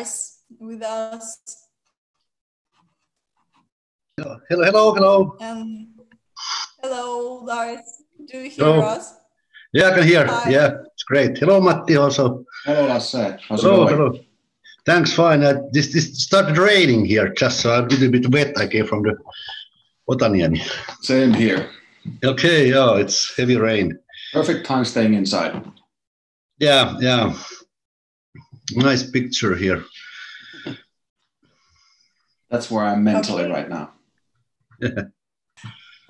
Lars with us. Hello, hello, hello. Um, hello, Lars. Do you hear Hello. us? Yeah, I can hear. Hi. Yeah, it's great. Hello, Matti. Also, Hello, Lasse. How's hello, it going? hello. Thanks, fine. Uh, this this started raining here, just so I'm a little bit wet. I came from the Otaniemi. Same here. Okay, yeah, it's heavy rain. Perfect time staying inside. Yeah, yeah. Nice picture here. That's where I'm mentally Okay. right now.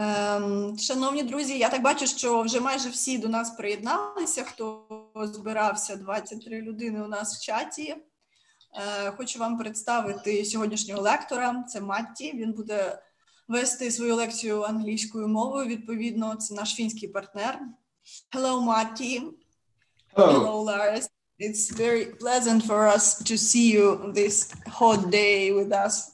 Ем, шановні друзі, я так бачу, що вже майже всі до нас приєдналися. Хто збирався, 23 людини у нас в чаті. Е, хочу вам представити сьогоднішнього лектора. Це Матті. Він буде вести свою лекцію англійською мовою. Відповідно, це наш фінський партнер. Hello, Matti. Hello. Hello, Lars. It's very pleasant for us to see you this hot day with us.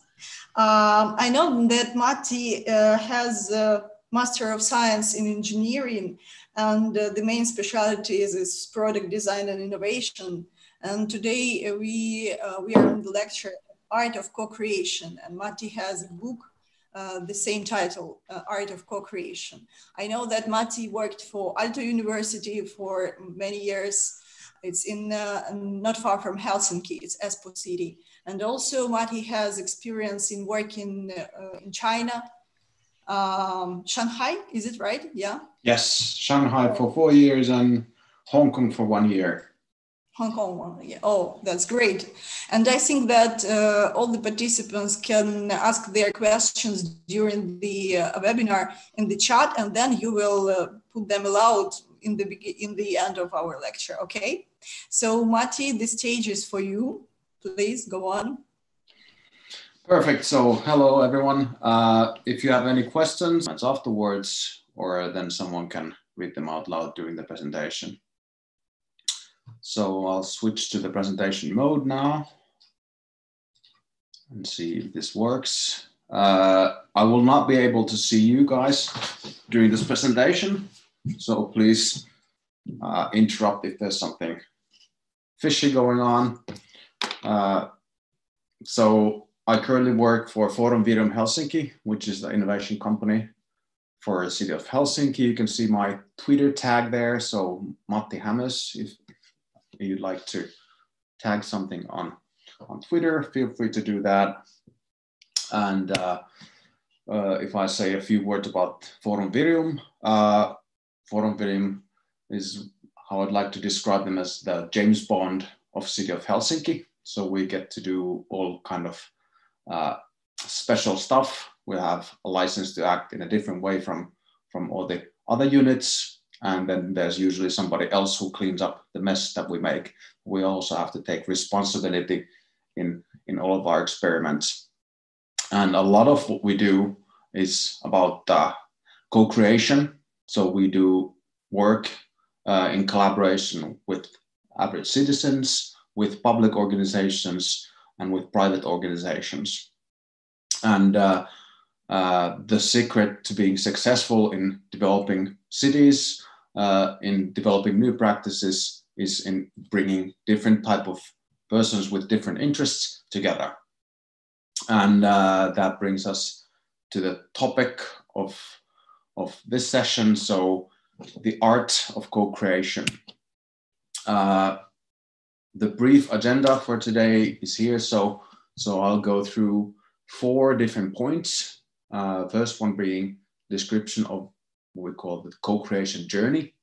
Um, I know that Matti uh, has a Master of Science in Engineering, and uh, the main specialty is, is product design and innovation. And today uh, we uh, we are in the lecture Art of Co-creation, and Matti has a book. Uh, the same title, uh, Art of Co-creation. I know that Matti worked for Aalto University for many years. It's in uh, not far from Helsinki. It's Espoo city. And also Matti has experience in working uh, in China, um, Shanghai. Is it right? Yeah, Yes, Shanghai for four years and Hong Kong for one year. Hong Kong one. Yeah. Oh, that's great. And I think that uh, all the participants can ask their questions during the uh, webinar in the chat, and then you will uh, put them aloud in the in the end of our lecture. Okay. So Matti, the stage is for you. Please go on. Perfect. So, hello everyone. Uh, if you have any questions afterwards, or then someone can read them out loud during the presentation. So, I'll switch to the presentation mode now and see if this works. Uh, I will not be able to see you guys during this presentation, so please uh, interrupt if there's something fishy going on. Uh, so, I currently work for Forum Virium Helsinki, which is the innovation company for the city of Helsinki. You can see my Twitter tag there. So Matti Hammes, if you'd like to tag something on, on Twitter, feel free to do that. And uh, uh, if I say a few words about Forum Virium, uh, Forum is how I'd like to describe them as the James Bond of city of Helsinki. So we get to do all kind of uh, special stuff. We have a license to act in a different way from from all the other units, and then there's usually somebody else who cleans up the mess that we make. We also have to take responsibility in in all of our experiments, and a lot of what we do is about uh, co-creation. So we do work uh, in collaboration with average citizens, with public organizations, and with private organizations. And uh, uh, the secret to being successful in developing cities, uh, in developing new practices, is in bringing different type of persons with different interests together. And uh, that brings us to the topic of, of this session. So the art of co-creation. Uh, the brief agenda for today is here. So, so I'll go through four different points. Uh, first one being description of what we call the co-creation journey.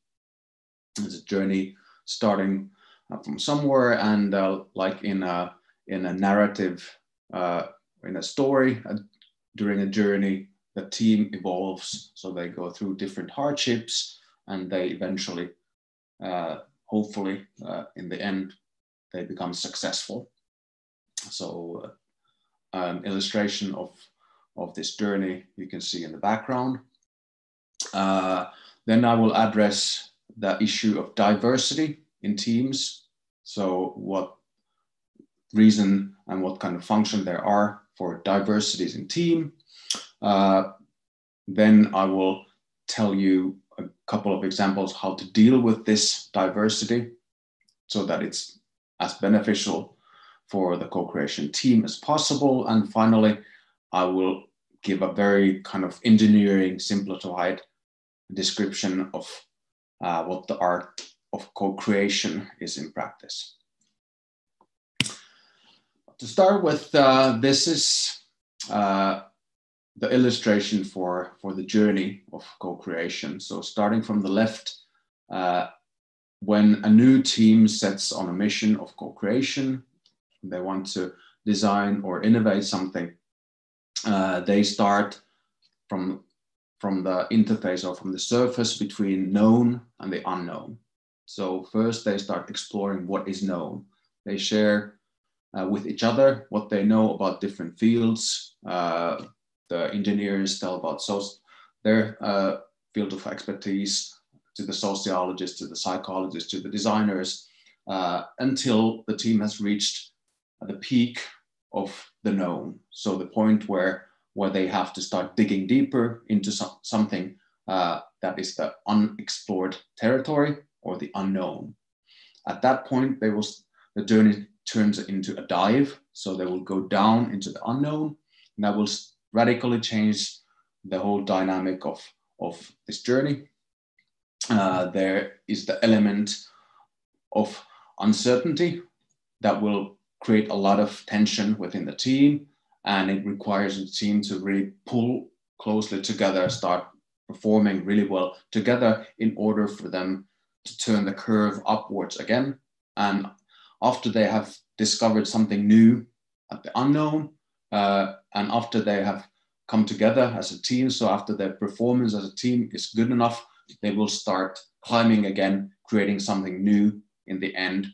It's a journey starting uh, from somewhere and uh, like in a in a narrative, uh, in a story uh, during a journey, the team evolves. So they go through different hardships and they eventually, uh, hopefully, uh, in the end, they become successful. So, uh, an illustration of, of this journey you can see in the background. Uh, then I will address the issue of diversity in teams. So, what reason and what kind of function there are for diversities in team. Uh, then I will tell you a couple of examples how to deal with this diversity so that it's as beneficial for the co-creation team as possible. And finally, I will give a very kind of engineering simplified description of uh, what the art of co-creation is in practice. To start with, uh, this is uh, the illustration for, for the journey of co-creation. So starting from the left, uh, when a new team sets on a mission of co-creation, they want to design or innovate something, uh, they start from, from the interface or from the surface between known and the unknown. So first they start exploring what is known. They share uh, with each other what they know about different fields. The engineers tell about so their uh, field of expertise to the sociologists, to the psychologists, to the designers, uh, until the team has reached the peak of the known. So the point where where they have to start digging deeper into so- something uh, that is the unexplored territory or the unknown. At that point, they will the journey turns into a dive. So they will go down into the unknown, and that will radically change the whole dynamic of, of this journey. Uh, there is the element of uncertainty that will create a lot of tension within the team, and it requires the team to really pull closely together, start performing really well together in order for them to turn the curve upwards again. And after they have discovered something new at the unknown, uh, and after they have come together as a team, so after their performance as a team is good enough, they will start climbing again, creating something new in the end,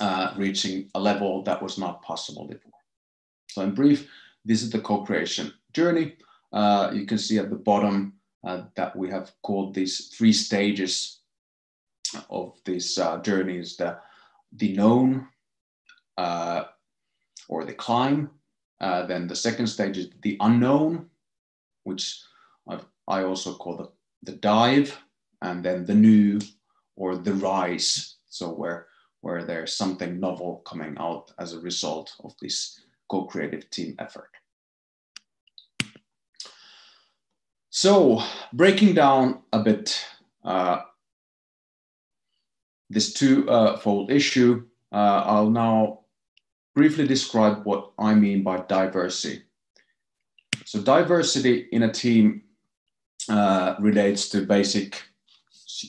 uh, reaching a level that was not possible before. So, in brief, this is the co creation journey. Uh, you can see at the bottom uh, that we have called these three stages of this uh, journey is the, the known uh, or the climb. Uh, then the second stage is the unknown, which I've, i also call the, the dive, and then the new or the rise. So where where there's something novel coming out as a result of this co-creative team effort. So breaking down a bit uh, this two-fold issue, uh, I'll now briefly describe what I mean by diversity. So diversity in a team uh, relates to basic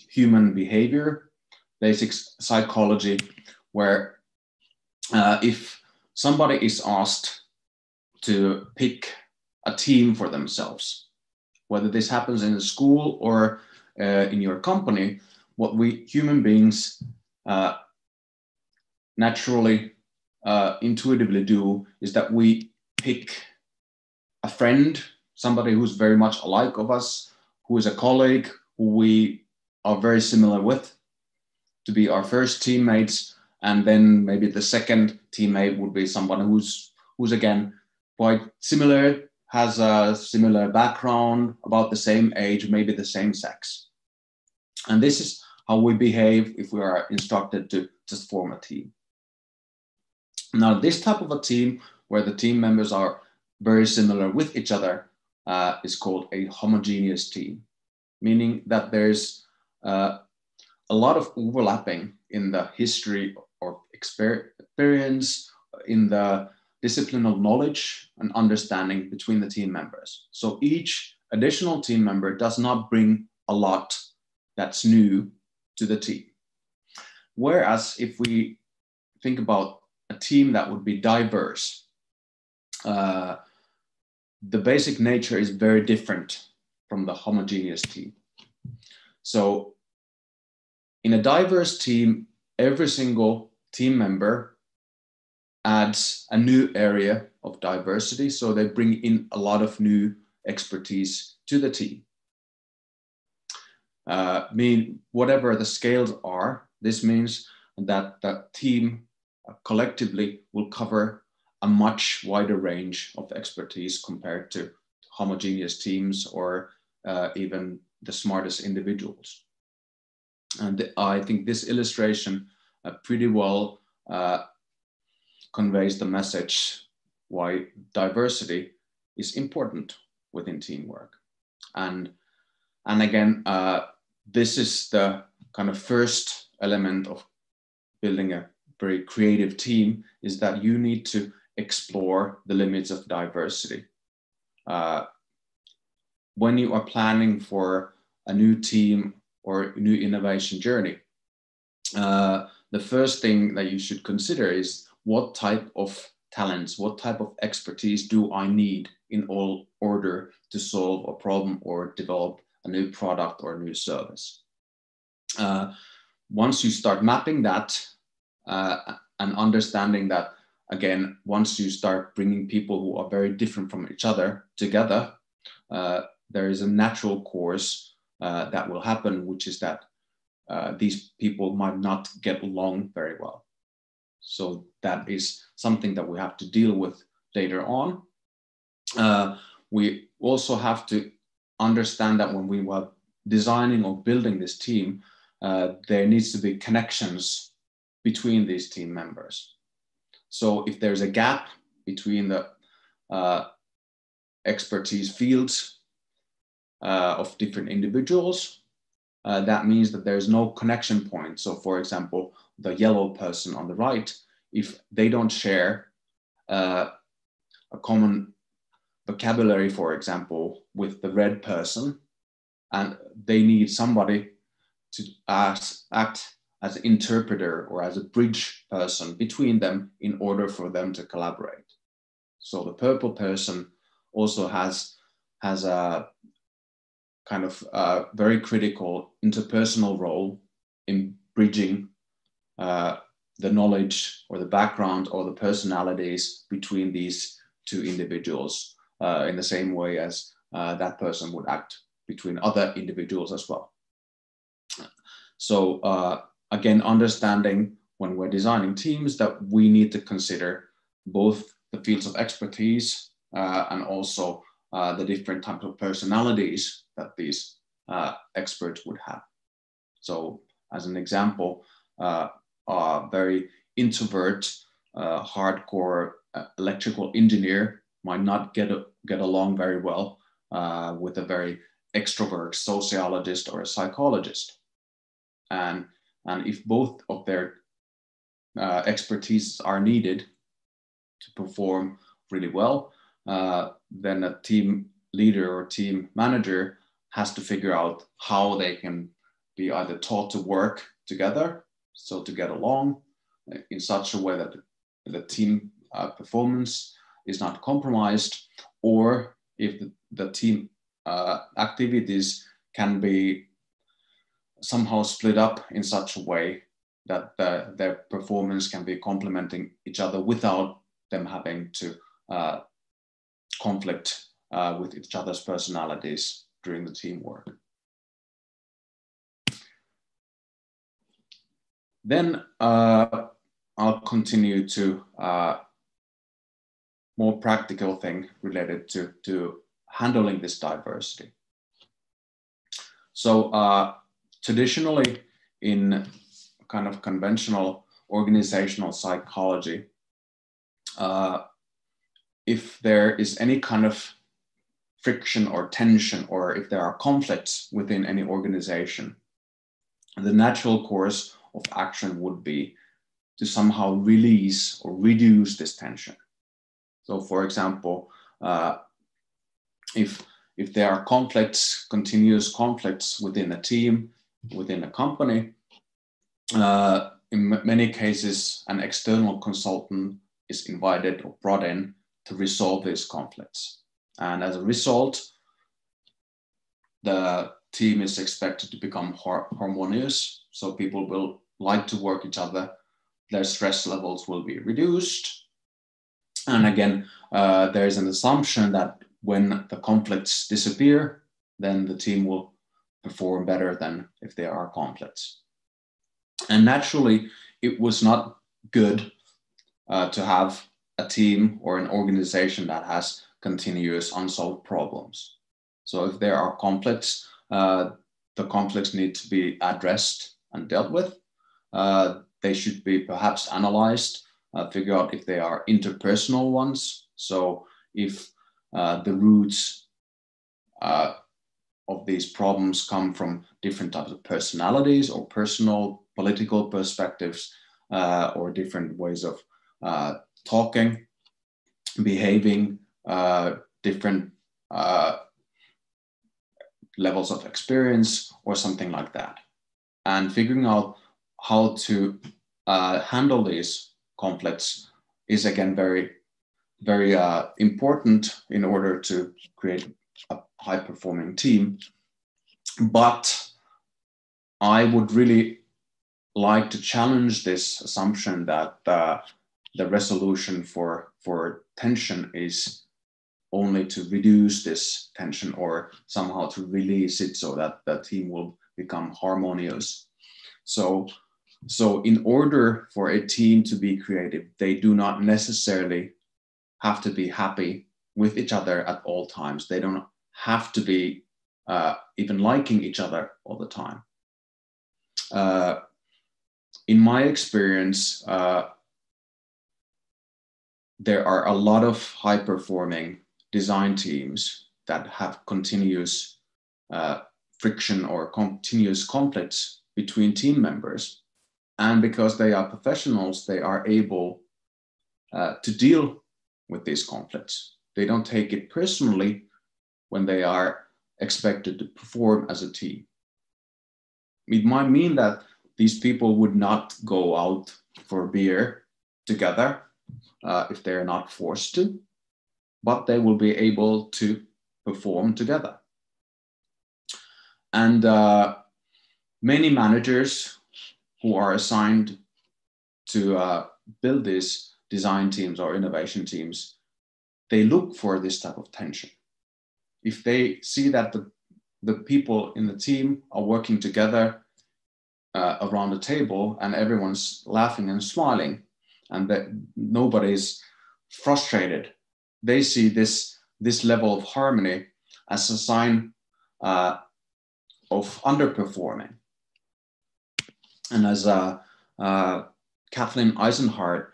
human behavior, basic psychology, where uh, if somebody is asked to pick a team for themselves, whether this happens in a school or uh, in your company, what we human beings uh, naturally, uh, intuitively do is that we pick a friend, somebody who's very much alike of us, who is a colleague, who we are very similar with, to be our first teammates, and then maybe the second teammate would be someone who's who's again quite similar, has a similar background, about the same age, maybe the same sex. And this is how we behave if we are instructed to just form a team. Now, this type of a team where the team members are very similar with each other uh, is called a homogeneous team, meaning that there's uh, a lot of overlapping in the history or experience, in the discipline of knowledge and understanding between the team members. So each additional team member does not bring a lot that's new to the team. Whereas if we think about a team that would be diverse, uh, the basic nature is very different from the homogeneous team. So in a diverse team, every single team member adds a new area of diversity. So they bring in a lot of new expertise to the team uh, mean whatever the scales are, this means that the team collectively will cover a much wider range of expertise compared to homogeneous teams or uh, even the smartest individuals. And I think this illustration uh, pretty well uh, conveys the message why diversity is important within teamwork. And, and again, uh, this is the kind of first element of building a very creative team is that you need to explore the limits of diversity. Uh, when you are planning for a new team or new innovation journey, uh, the first thing that you should consider is what type of talents, what type of expertise do I need in all order to solve a problem or develop a new product or a new service. Uh, once you start mapping that uh, and understanding that, again, once you start bringing people who are very different from each other together, uh, there is a natural course uh, that will happen, which is that uh, these people might not get along very well. So that is something that we have to deal with later on. Uh, we also have to understand that when we were designing or building this team, uh, there needs to be connections between these team members. So if there's a gap between the uh, expertise fields uh, of different individuals, uh, that means that there's no connection point. So for example, the yellow person on the right, if they don't share uh, a common vocabulary, for example, with the red person, and they need somebody to ask, act as interpreter or as a bridge person between them in order for them to collaborate. So the purple person also has, has a kind of a very critical interpersonal role in bridging uh, the knowledge or the background or the personalities between these two individuals uh, in the same way as uh, that person would act between other individuals as well. So uh, again, understanding when we're designing teams that we need to consider both the fields of expertise uh, and also uh, the different types of personalities that these experts would have. So as an example, uh, a very introvert, uh, hardcore uh, electrical engineer might not get, a, get along very well uh, with a very extrovert sociologist or a psychologist. And, and if both of their uh, expertise are needed to perform really well, uh, then a team leader or team manager has to figure out how they can be either taught to work together so to get along in such a way that the team uh, performance is not compromised, or if the, the team uh, activities can be somehow split up in such a way that the, their performance can be complementing each other without them having to uh, conflict uh, with each other's personalities during the teamwork. Then uh, I'll continue to uh, more practical thing related to, to handling this diversity. So uh, traditionally in kind of conventional organizational psychology, uh, if there is any kind of friction or tension, or if there are conflicts within any organization, the natural course of action would be to somehow release or reduce this tension. So, for example, uh, if if there are conflicts, continuous conflicts within a team, within a company, uh, in many cases, an external consultant is invited or brought in to resolve these conflicts. And as a result, the team is expected to become har harmonious. So people will like to work each other, their stress levels will be reduced. And again, uh, there's an assumption that when the conflicts disappear, then the team will perform better than if there are conflicts. And naturally, it was not good uh, to have a team or an organization that has continuous unsolved problems. So if there are conflicts, uh, the conflicts need to be addressed and dealt with. Uh, they should be perhaps analyzed uh, figure out if they are interpersonal ones. So if uh, the roots uh, of these problems come from different types of personalities or personal political perspectives uh, or different ways of uh, talking, behaving, uh, different uh, levels of experience or something like that. And figuring out how to uh, handle these conflicts is again very, very uh, important in order to create a high performing team. But I would really like to challenge this assumption that uh, the resolution for, for tension is only to reduce this tension or somehow to release it so that the team will become harmonious. So, so in order for a team to be creative, they do not necessarily have to be happy with each other at all times. They don't have to be uh, even liking each other all the time. Uh, in my experience, uh, there are a lot of high performing design teams that have continuous uh, friction or continuous conflicts between team members. And because they are professionals, they are able uh, to deal with these conflicts. They don't take it personally when they are expected to perform as a team. It might mean that these people would not go out for beer together uh, if they're not forced to, but they will be able to perform together. And uh, many managers who are assigned to uh, build these design teams or innovation teams, they look for this type of tension. If they see that the, the people in the team are working together uh, around the table and everyone's laughing and smiling and that nobody's frustrated they see this this level of harmony as a sign uh, of underperforming. And as uh, uh, kathleen eisenhardt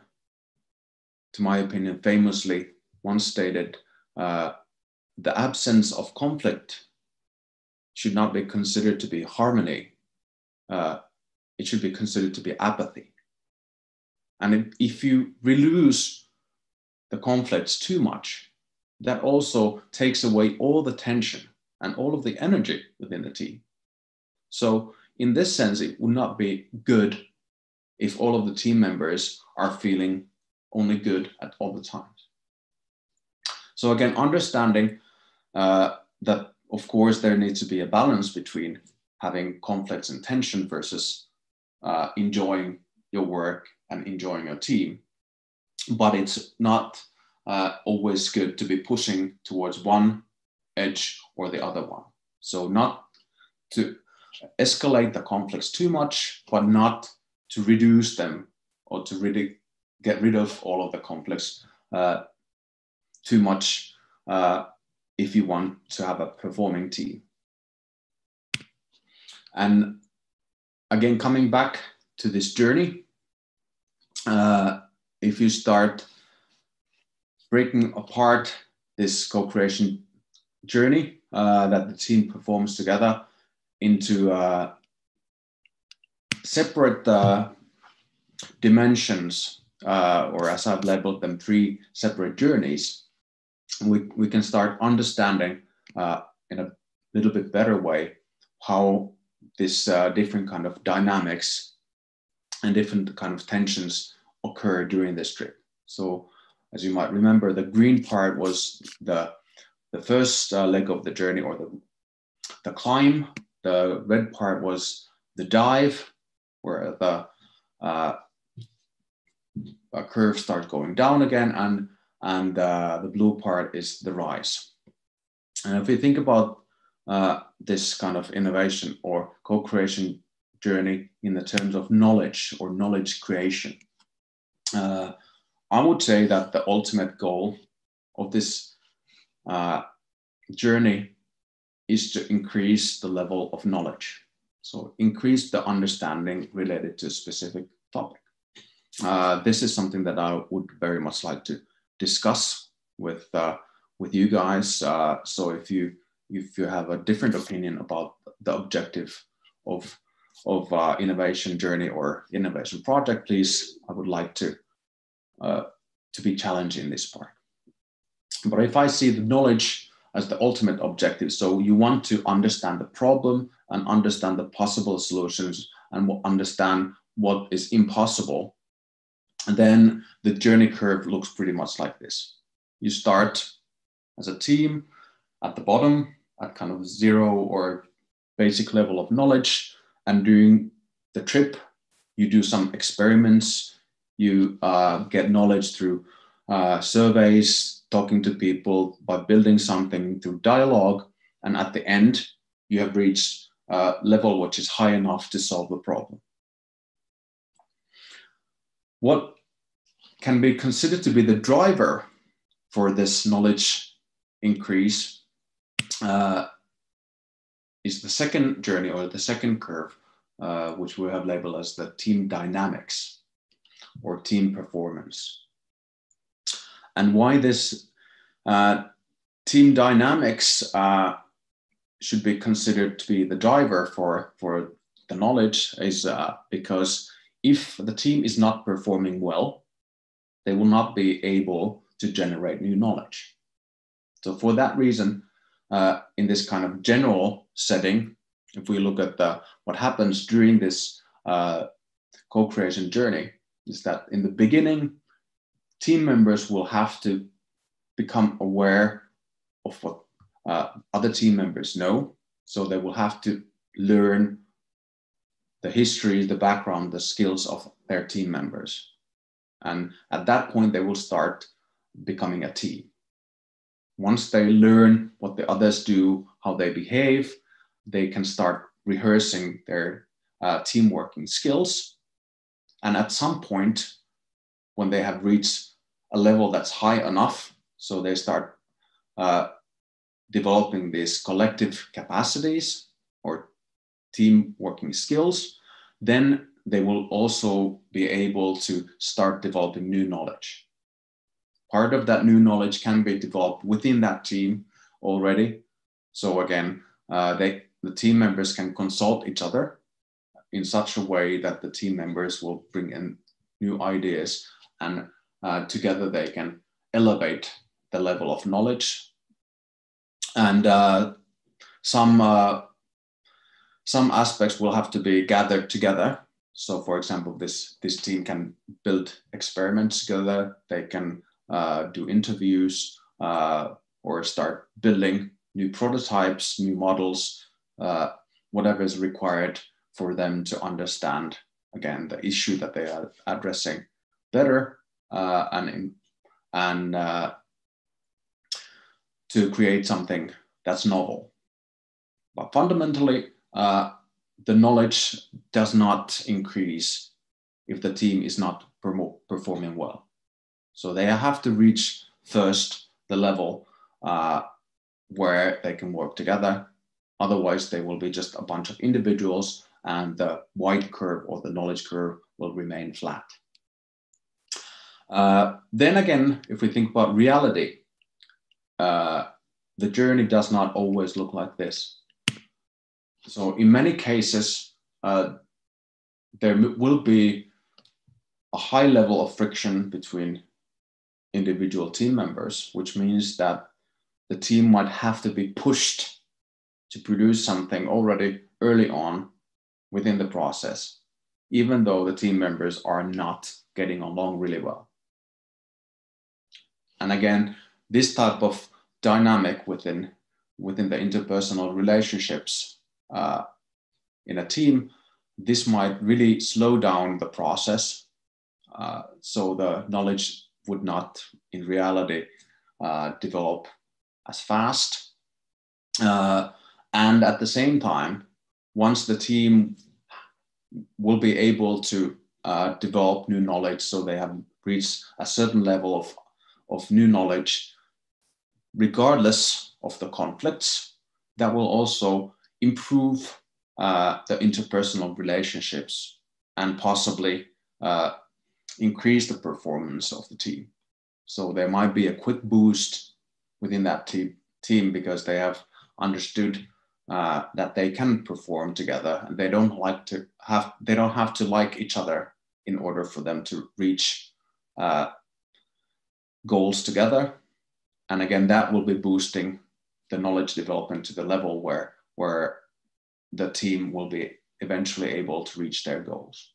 to my opinion famously once stated uh, the absence of conflict should not be considered to be harmony uh, it should be considered to be apathy. And if you reduce the conflicts too much, that also takes away all the tension and all of the energy within the team. So, in this sense, it would not be good if all of the team members are feeling only good at all the times. So, again, understanding uh, that, of course, there needs to be a balance between having conflicts and tension versus uh, enjoying your work and enjoying your team. But it's not uh, always good to be pushing towards one edge or the other one. So, not to escalate the conflicts too much, but not to reduce them or to really get rid of all of the conflicts uh, too much uh, if you want to have a performing team. And again, coming back to this journey, uh, if you start breaking apart this co-creation journey uh, that the team performs together into uh, separate dimensions, uh, or as I've labeled them, three separate journeys, we, we can start understanding uh, in a little bit better way how this uh, different kind of dynamics and different kind of tensions occur during this trip. So as you might remember, the green part was the, the first uh, leg of the journey or the, the climb. The red part was the dive where the uh, curve starts going down again and, and uh, the blue part is the rise. And if we think about uh, this kind of innovation or co-creation journey in the terms of knowledge or knowledge creation. Uh, I would say that the ultimate goal of this uh, journey is to increase the level of knowledge. So increase the understanding related to a specific topic. uh, this is something that I would very much like to discuss with uh, with you guys. Uh, so if you if you have a different opinion about the objective of of uh, innovation journey or innovation project, please, I would like to uh, to be challenged in this part. But if I see the knowledge as the ultimate objective, so you want to understand the problem and understand the possible solutions and understand what is impossible, then the journey curve looks pretty much like this. You start as a team at the bottom at kind of zero or basic level of knowledge. And during the trip you do some experiments. You uh, get knowledge through uh, surveys talking to people by building something through dialogue. And at the end you have reached a level which is high enough to solve the problem. What can be considered to be the driver for this knowledge increase uh, is the second journey or the second curve, uh, which we have labeled as the team dynamics or team performance. And why this uh, team dynamics uh, should be considered to be the driver for, for the knowledge is uh, because if the team is not performing well, they will not be able to generate new knowledge. So for that reason, uh, in this kind of general setting, if we look at the, what happens during this uh, co-creation journey, is that in the beginning, team members will have to become aware of what uh, other team members know. So they will have to learn the history, the background, the skills of their team members. And at that point, they will start becoming a team. Once they learn what the others do, how they behave, they can start rehearsing their uh, team working skills. And at some point, when they have reached a level that's high enough, so they start uh, developing these collective capacities or team working skills, then they will also be able to start developing new knowledge. Part of that new knowledge can be developed within that team already. So again, uh, they, the team members can consult each other in such a way that the team members will bring in new ideas and uh, together they can elevate the level of knowledge. And uh, some, uh, some aspects will have to be gathered together so for example, this, this team can build experiments together. They can uh, do interviews uh, or start building new prototypes, new models, uh, whatever is required for them to understand, again, the issue that they are addressing better uh, and, and uh, to create something that's novel. But fundamentally, uh, the knowledge does not increase if the team is not performing well. So they have to reach first the level uh, where they can work together. Otherwise, they will be just a bunch of individuals and the white curve or the knowledge curve will remain flat. Uh, then again, if we think about reality, uh, the journey does not always look like this. So in many cases, uh, there will be a high level of friction between individual team members, which means that the team might have to be pushed to produce something already early on within the process, even though the team members are not getting along really well. And again, this type of dynamic within, within the interpersonal relationships uh, in a team, this might really slow down the process. Uh, so the knowledge would not, in reality, uh, develop as fast. Uh, and at the same time, once the team will be able to uh, develop new knowledge, so they have reached a certain level of, of new knowledge, regardless of the conflicts, that will also improve uh, the interpersonal relationships and possibly uh, increase the performance of the team. So there might be a quick boost within that te- team because they have understood uh, that they can perform together and they don't like to have they don't have to like each other in order for them to reach uh, goals together and again that will be boosting the knowledge development to the level where where the team will be eventually able to reach their goals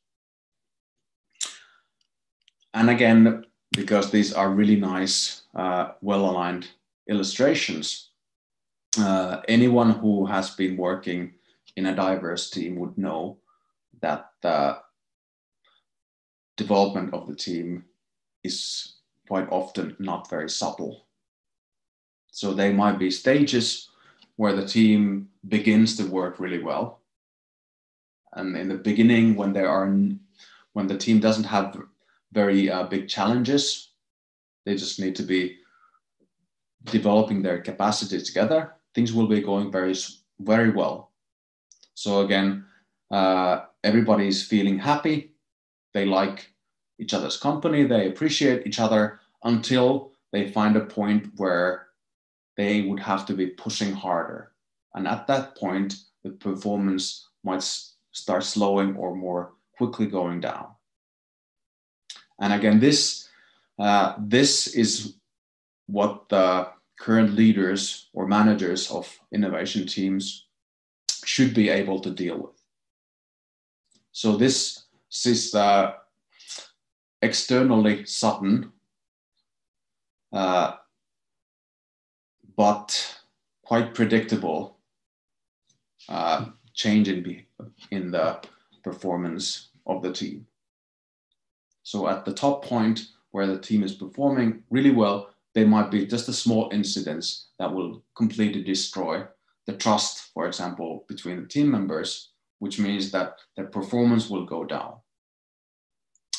and again because these are really nice uh, well aligned illustrations uh, anyone who has been working in a diverse team would know that the development of the team is quite often not very subtle. So there might be stages where the team begins to work really well. And in the beginning, when there are when the team doesn't have very uh, big challenges, they just need to be developing their capacity together things will be going very, very well. So again, uh, everybody is feeling happy. They like each other's company. They appreciate each other until they find a point where they would have to be pushing harder. And at that point, the performance might start slowing or more quickly going down. And again, this uh, this is what the current leaders or managers of innovation teams should be able to deal with. So this, is uh, externally sudden, uh, but quite predictable uh, change in, in the performance of the team. So at the top point where the team is performing really well, there might be just a small incidents that will completely destroy the trust, for example, between the team members, which means that their performance will go down.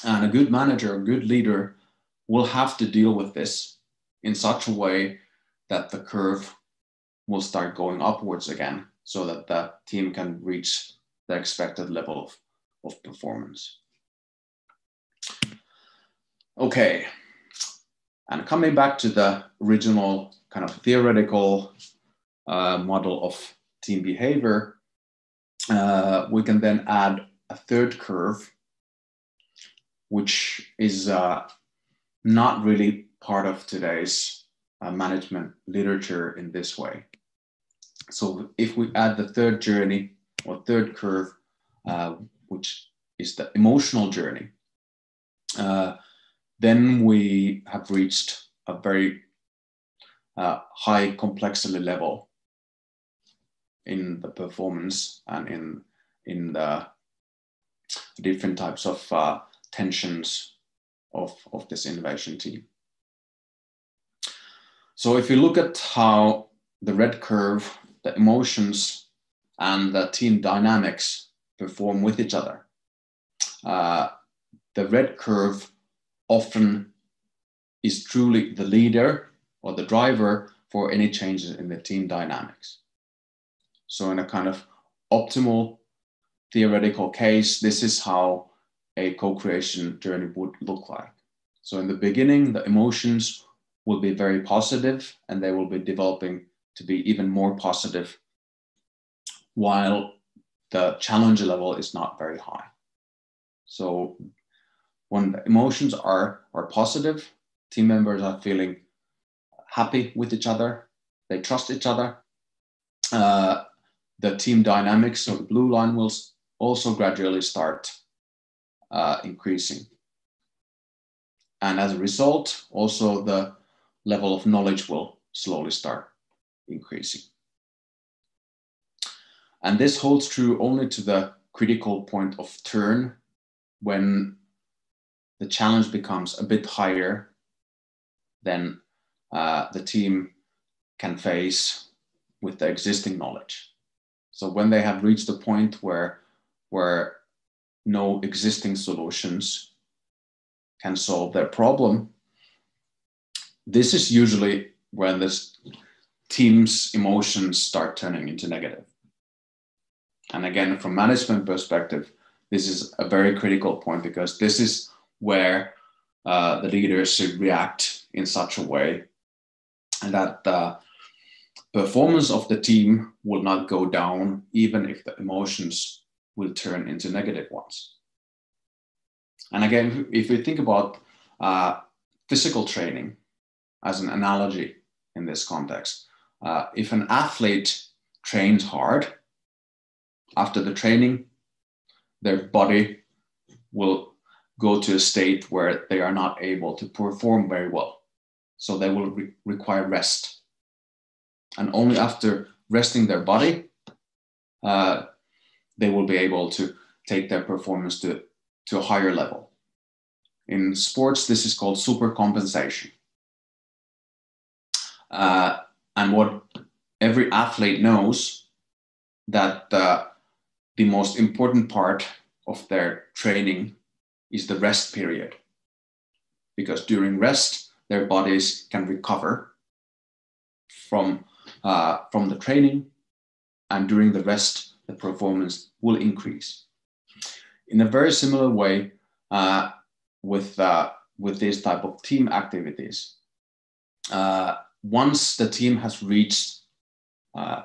And a good manager, a good leader will have to deal with this in such a way that the curve will start going upwards again so that the team can reach the expected level of, of performance. Okay, and coming back to the original kind of theoretical uh, model of team behavior, uh, we can then add a third curve, which is uh, not really part of today's uh, management literature in this way. So if we add the third journey or third curve, uh, which is the emotional journey, uh, then we have reached a very uh, high complexity level in the performance and in in the different types of uh, tensions of, of this innovation team. So if you look at how the red curve, the emotions and the team dynamics perform with each other, uh, the red curve often is truly the leader or the driver for any changes in the team dynamics. So, in a kind of optimal theoretical case, this is how a co creation journey would look like. So, in the beginning, the emotions will be very positive and they will be developing to be even more positive, while the challenge level is not very high. So, when the emotions are, are positive, team members are feeling happy with each other, they trust each other. Uh, the team dynamics, so the blue line will also gradually start uh, increasing. And as a result, also the level of knowledge will slowly start increasing. And this holds true only to the critical point of turn when the challenge becomes a bit higher than uh, the team can face with the existing knowledge. So when they have reached the point where where no existing solutions can solve their problem, this is usually when this team's emotions start turning into negative. And again, from management perspective, this is a very critical point because this is where uh, the leaders should react in such a way that the performance of the team will not go down even if the emotions will turn into negative ones. And again, if we think about uh, physical training as an analogy in this context, uh, if an athlete trains hard, after the training, their body will go to a state where they are not able to perform very well. So they will re- require rest. And only after resting their body, uh, they will be able to take their performance to, to a higher level. In sports, this is called supercompensation. Uh, and what every athlete knows that uh, the most important part of their training is the rest period. Because during rest, their bodies can recover from, uh, from the training, and during the rest, the performance will increase. In a very similar way, uh, with, uh, with this type of team activities, uh, once the team has reached uh,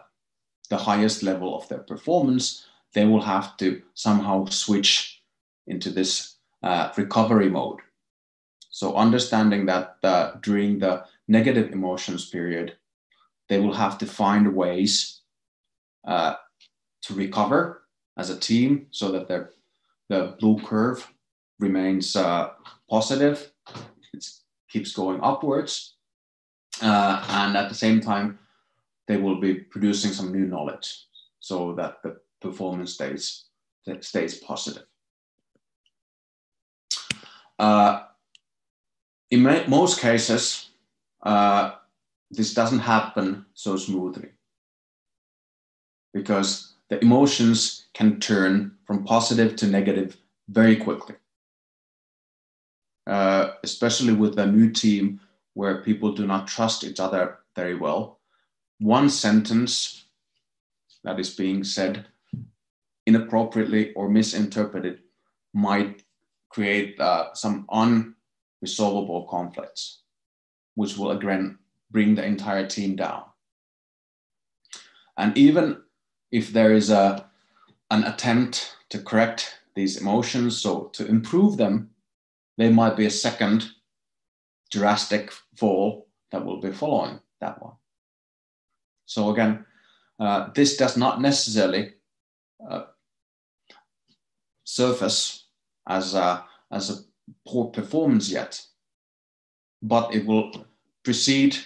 the highest level of their performance, they will have to somehow switch into this uh, recovery mode. So, understanding that uh, during the negative emotions period, they will have to find ways uh, to recover as a team so that their, the blue curve remains uh, positive, it keeps going upwards. Uh, and at the same time, they will be producing some new knowledge so that the performance stays, stays positive. Uh, in most cases, uh, this doesn't happen so smoothly because the emotions can turn from positive to negative very quickly. Uh, especially with a new team where people do not trust each other very well. One sentence that is being said inappropriately or misinterpreted might create uh, some unresolvable conflicts, which will again bring the entire team down. And even if there is a, an attempt to correct these emotions, so to improve them, there might be a second drastic fall that will be following that one. So again, uh, this does not necessarily uh, surface as a, as a poor performance yet, but it will precede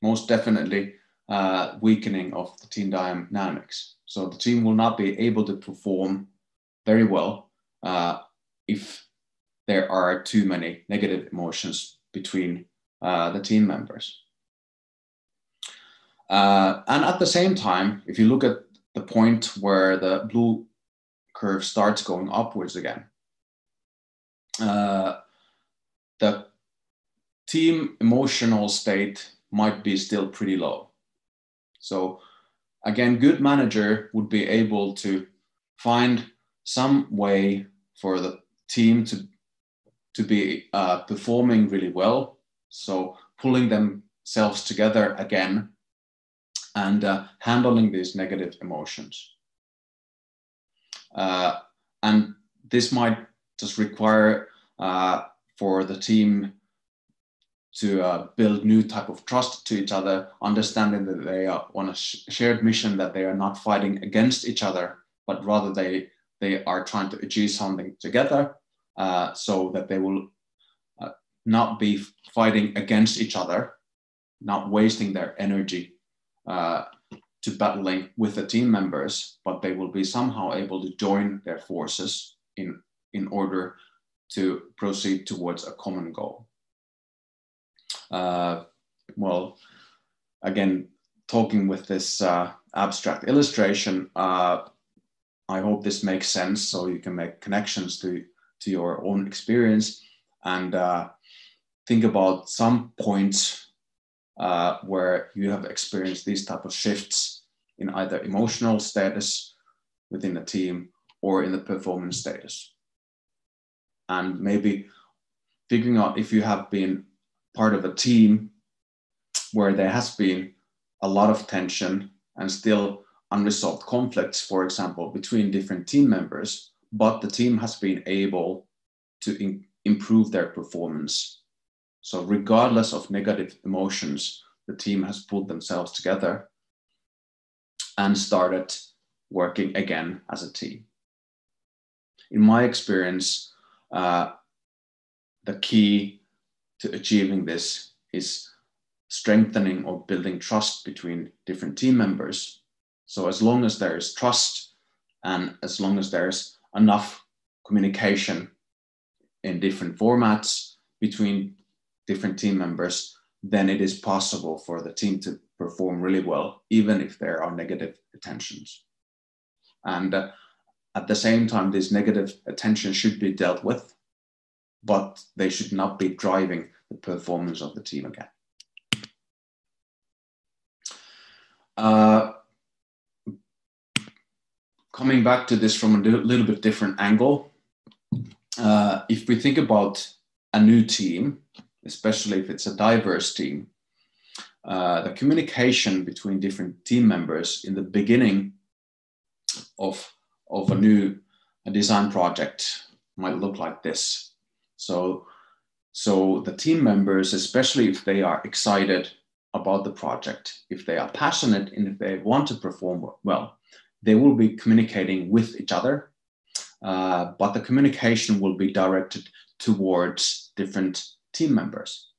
most definitely uh, weakening of the team dynamics. So the team will not be able to perform very well uh, if there are too many negative emotions between uh, the team members. Uh, and at the same time, if you look at the point where the blue curve starts going upwards again, uh, the team emotional state might be still pretty low. So again, good manager would be able to find some way for the team to to be uh, performing really well. So pulling themselves together again and uh, handling these negative emotions. Uh, and this might just require uh, for the team to uh, build new type of trust to each other, understanding that they are on a sh- shared mission, that they are not fighting against each other, but rather they they are trying to achieve something together, uh, so that they will uh, not be fighting against each other, not wasting their energy uh, to battling with the team members, but they will be somehow able to join their forces in in order to proceed towards a common goal. Uh, well, again, talking with this uh, abstract illustration, uh, I hope this makes sense so you can make connections to, to your own experience and uh, think about some points uh, where you have experienced these type of shifts in either emotional status within a team or in the performance status. And maybe figuring out if you have been part of a team where there has been a lot of tension and still unresolved conflicts, for example, between different team members, but the team has been able to in- improve their performance. So, regardless of negative emotions, the team has pulled themselves together and started working again as a team. In my experience, uh, the key to achieving this is strengthening or building trust between different team members. So, as long as there is trust and as long as there's enough communication in different formats between different team members, then it is possible for the team to perform really well, even if there are negative attentions. And uh, at the same time, these negative attentions should be dealt with, but they should not be driving the performance of the team again. Uh, coming back to this from a little bit different angle, uh, if we think about a new team, especially if it's a diverse team, uh, the communication between different team members in the beginning of, of a new design project might look like this. So, so the team members, especially if they are excited about the project, if they are passionate and if they want to perform well, they will be communicating with each other, uh, but the communication will be directed towards different team members,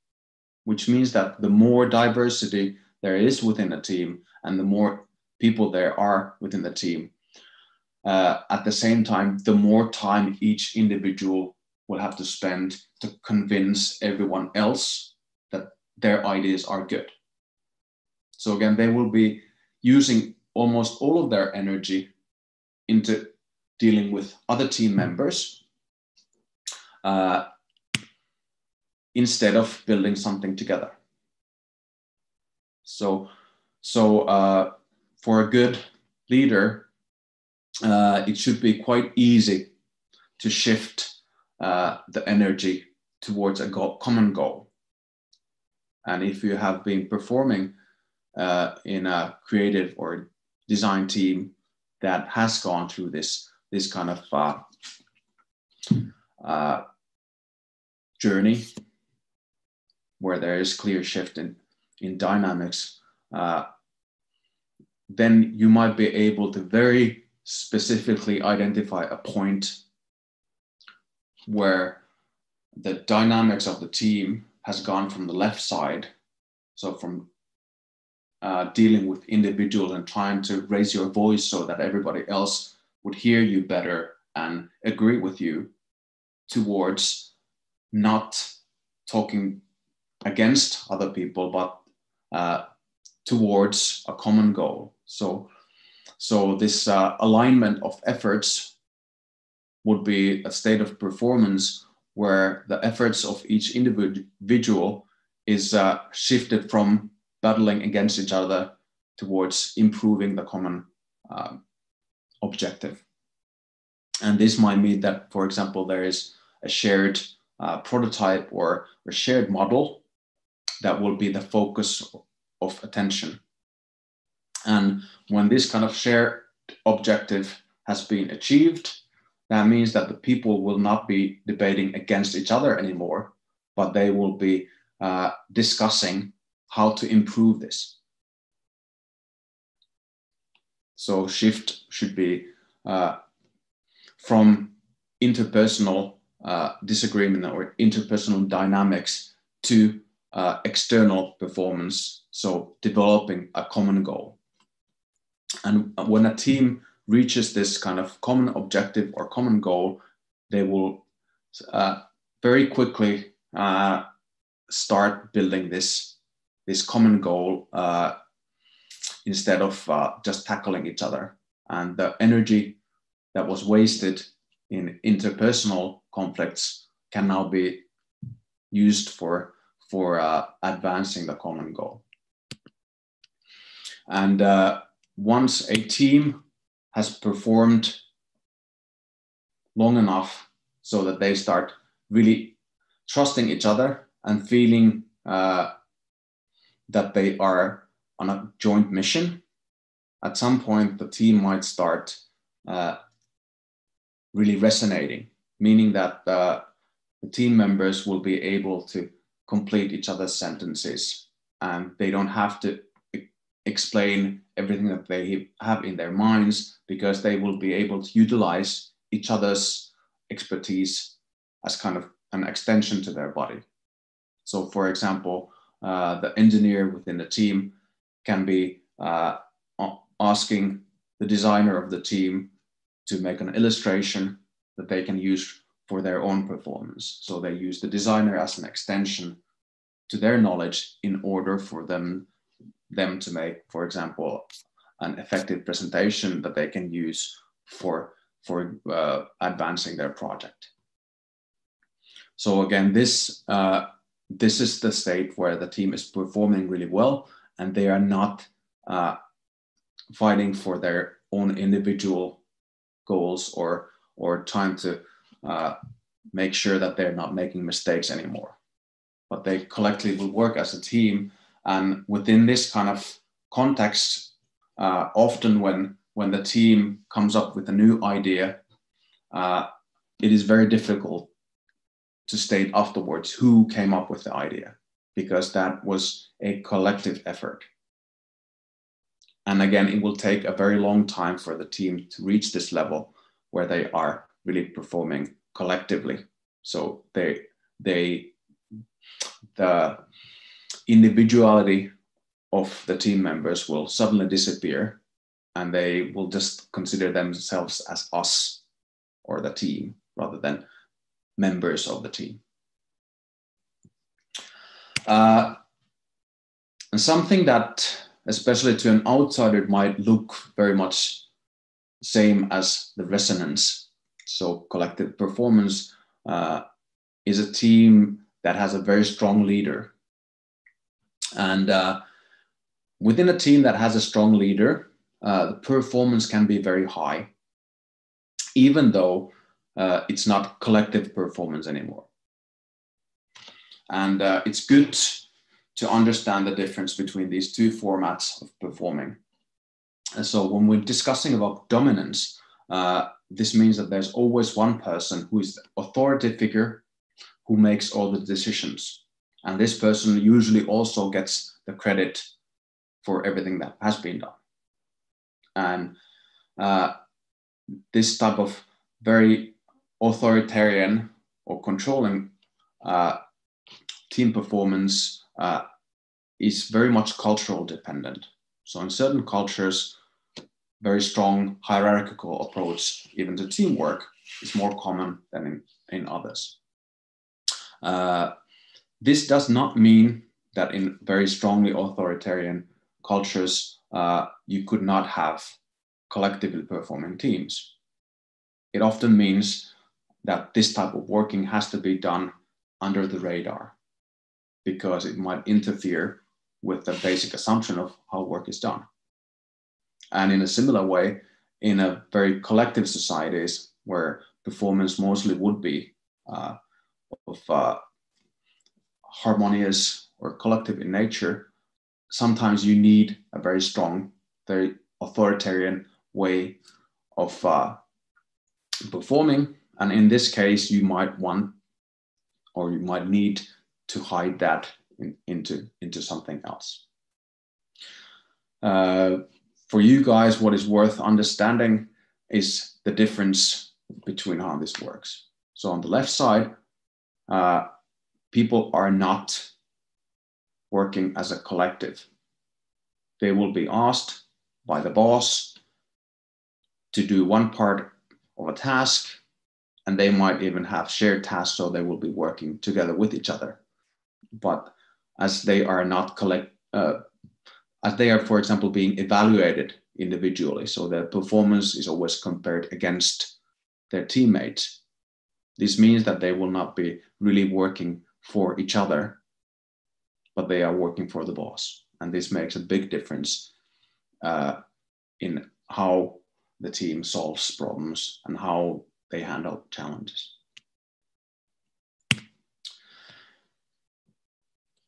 which means that the more diversity there is within a team and the more people there are within the team, uh, at the same time, the more time each individual will have to spend to convince everyone else that their ideas are good. So again, they will be using almost all of their energy into dealing with other team members uh, instead of building something together. So, so uh, for a good leader, uh, it should be quite easy to shift uh, the energy towards a goal, common goal. And if you have been performing uh, in a creative or design team that has gone through this this kind of uh, uh, journey where there is clear shift in in dynamics, uh, then you might be able to very specifically identify a point where the dynamics of the team has gone from the left side, so from uh, dealing with individuals and trying to raise your voice so that everybody else would hear you better and agree with you towards not talking against other people but uh, towards a common goal. So so this uh, alignment of efforts would be a state of performance where the efforts of each individual is uh, shifted from battling against each other towards improving the common um, objective. And this might mean that, for example, there is a shared uh, prototype or a shared model that will be the focus of attention. And when this kind of shared objective has been achieved, that means that the people will not be debating against each other anymore, but they will be uh, discussing how to improve this. So shift should be uh, from interpersonal uh, disagreement or interpersonal dynamics to uh, external performance. So developing a common goal. And when a team reaches this kind of common objective or common goal, they will uh, very quickly uh, start building this this common goal uh, instead of uh, just tackling each other. And the energy that was wasted in interpersonal conflicts can now be used for, for uh, advancing the common goal. And uh, once a team has performed long enough so that they start really trusting each other and feeling uh, that they are on a joint mission, at some point the team might start uh, really resonating, meaning that uh, the team members will be able to complete each other's sentences and they don't have to explain everything that they have in their minds because they will be able to utilize each other's expertise as kind of an extension to their body. So, for example, uh, the engineer within the team can be uh, asking the designer of the team to make an illustration that they can use for their own performance. So they use the designer as an extension to their knowledge in order for them them to make, for example, an effective presentation that they can use for for uh, advancing their project. So again, this uh, this is the state where the team is performing really well, and they are not uh, fighting for their own individual goals or or trying to uh, make sure that they're not making mistakes anymore. But they collectively will work as a team, and within this kind of context, uh, often when when the team comes up with a new idea, uh, it is very difficult to state afterwards who came up with the idea because that was a collective effort. And again, it will take a very long time for the team to reach this level where they are really performing collectively. So they they the individuality of the team members will suddenly disappear and they will just consider themselves as us or the team rather than members of the team. Uh, and something that, especially to an outsider, might look very much same as the resonance. So collective performance uh, is a team that has a very strong leader. And uh, within a team that has a strong leader, uh, the performance can be very high, even though uh, it's not collective performance anymore. And uh, it's good to understand the difference between these two formats of performing. And so when we're discussing about dominance, uh, this means that there's always one person who is the authority figure who makes all the decisions. And this person usually also gets the credit for everything that has been done. And uh, this type of very authoritarian or controlling uh, team performance uh, is very much cultural dependent. So in certain cultures, very strong hierarchical approach, even to teamwork, is more common than in, in others. Uh, this does not mean that in very strongly authoritarian cultures, uh, you could not have collectively performing teams. It often means that this type of working has to be done under the radar because it might interfere with the basic assumption of how work is done. And in a similar way, in a very collective societies where performance mostly would be uh, of uh, harmonious or collective in nature, sometimes you need a very strong, very authoritarian way of uh, performing and in this case, you might want or you might need to hide that in, into, into something else. Uh, for you guys, what is worth understanding is the difference between how this works. So on the left side, uh, people are not working as a collective. They will be asked by the boss to do one part of a task and they might even have shared tasks so they will be working together with each other. But as they are not collect uh, as they are for example being evaluated individually so their performance is always compared against their teammates this means that they will not be really working for each other but they are working for the boss. And this makes a big difference uh, in how the team solves problems and how they handle challenges.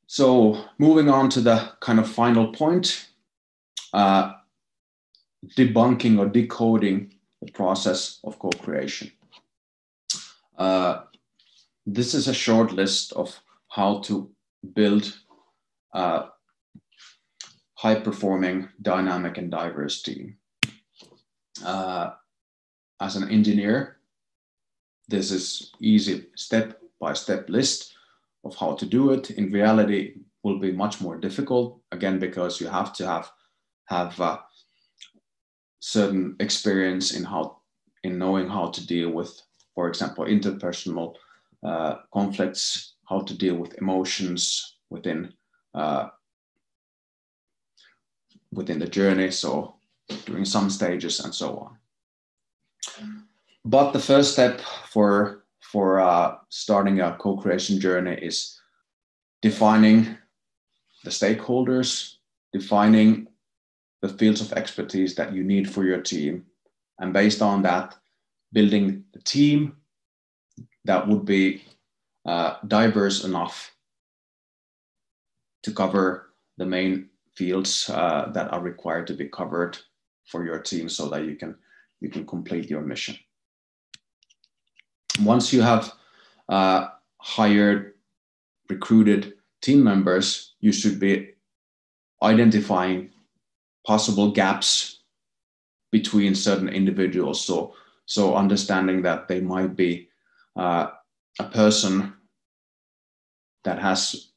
So moving on to the kind of final point, uh, debunking or decoding the process of co-creation. Uh, this is a short list of how to build a high-performing, dynamic, and diverse team. Uh, as an engineer, this is easy step-by-step list of how to do it. In reality, will be much more difficult again because you have to have have uh, certain experience in how in knowing how to deal with, for example, interpersonal uh, conflicts, how to deal with emotions within uh, within the journey. So during some stages and so on. But the first step for for uh, starting a co-creation journey is defining the stakeholders, defining the fields of expertise that you need for your team, and based on that, building the team that would be uh, diverse enough to cover the main fields uh, that are required to be covered for your team so that you can you can complete your mission once you have uh, hired, recruited team members, you should be identifying possible gaps between certain individuals. So, so understanding that they might be uh, a person that has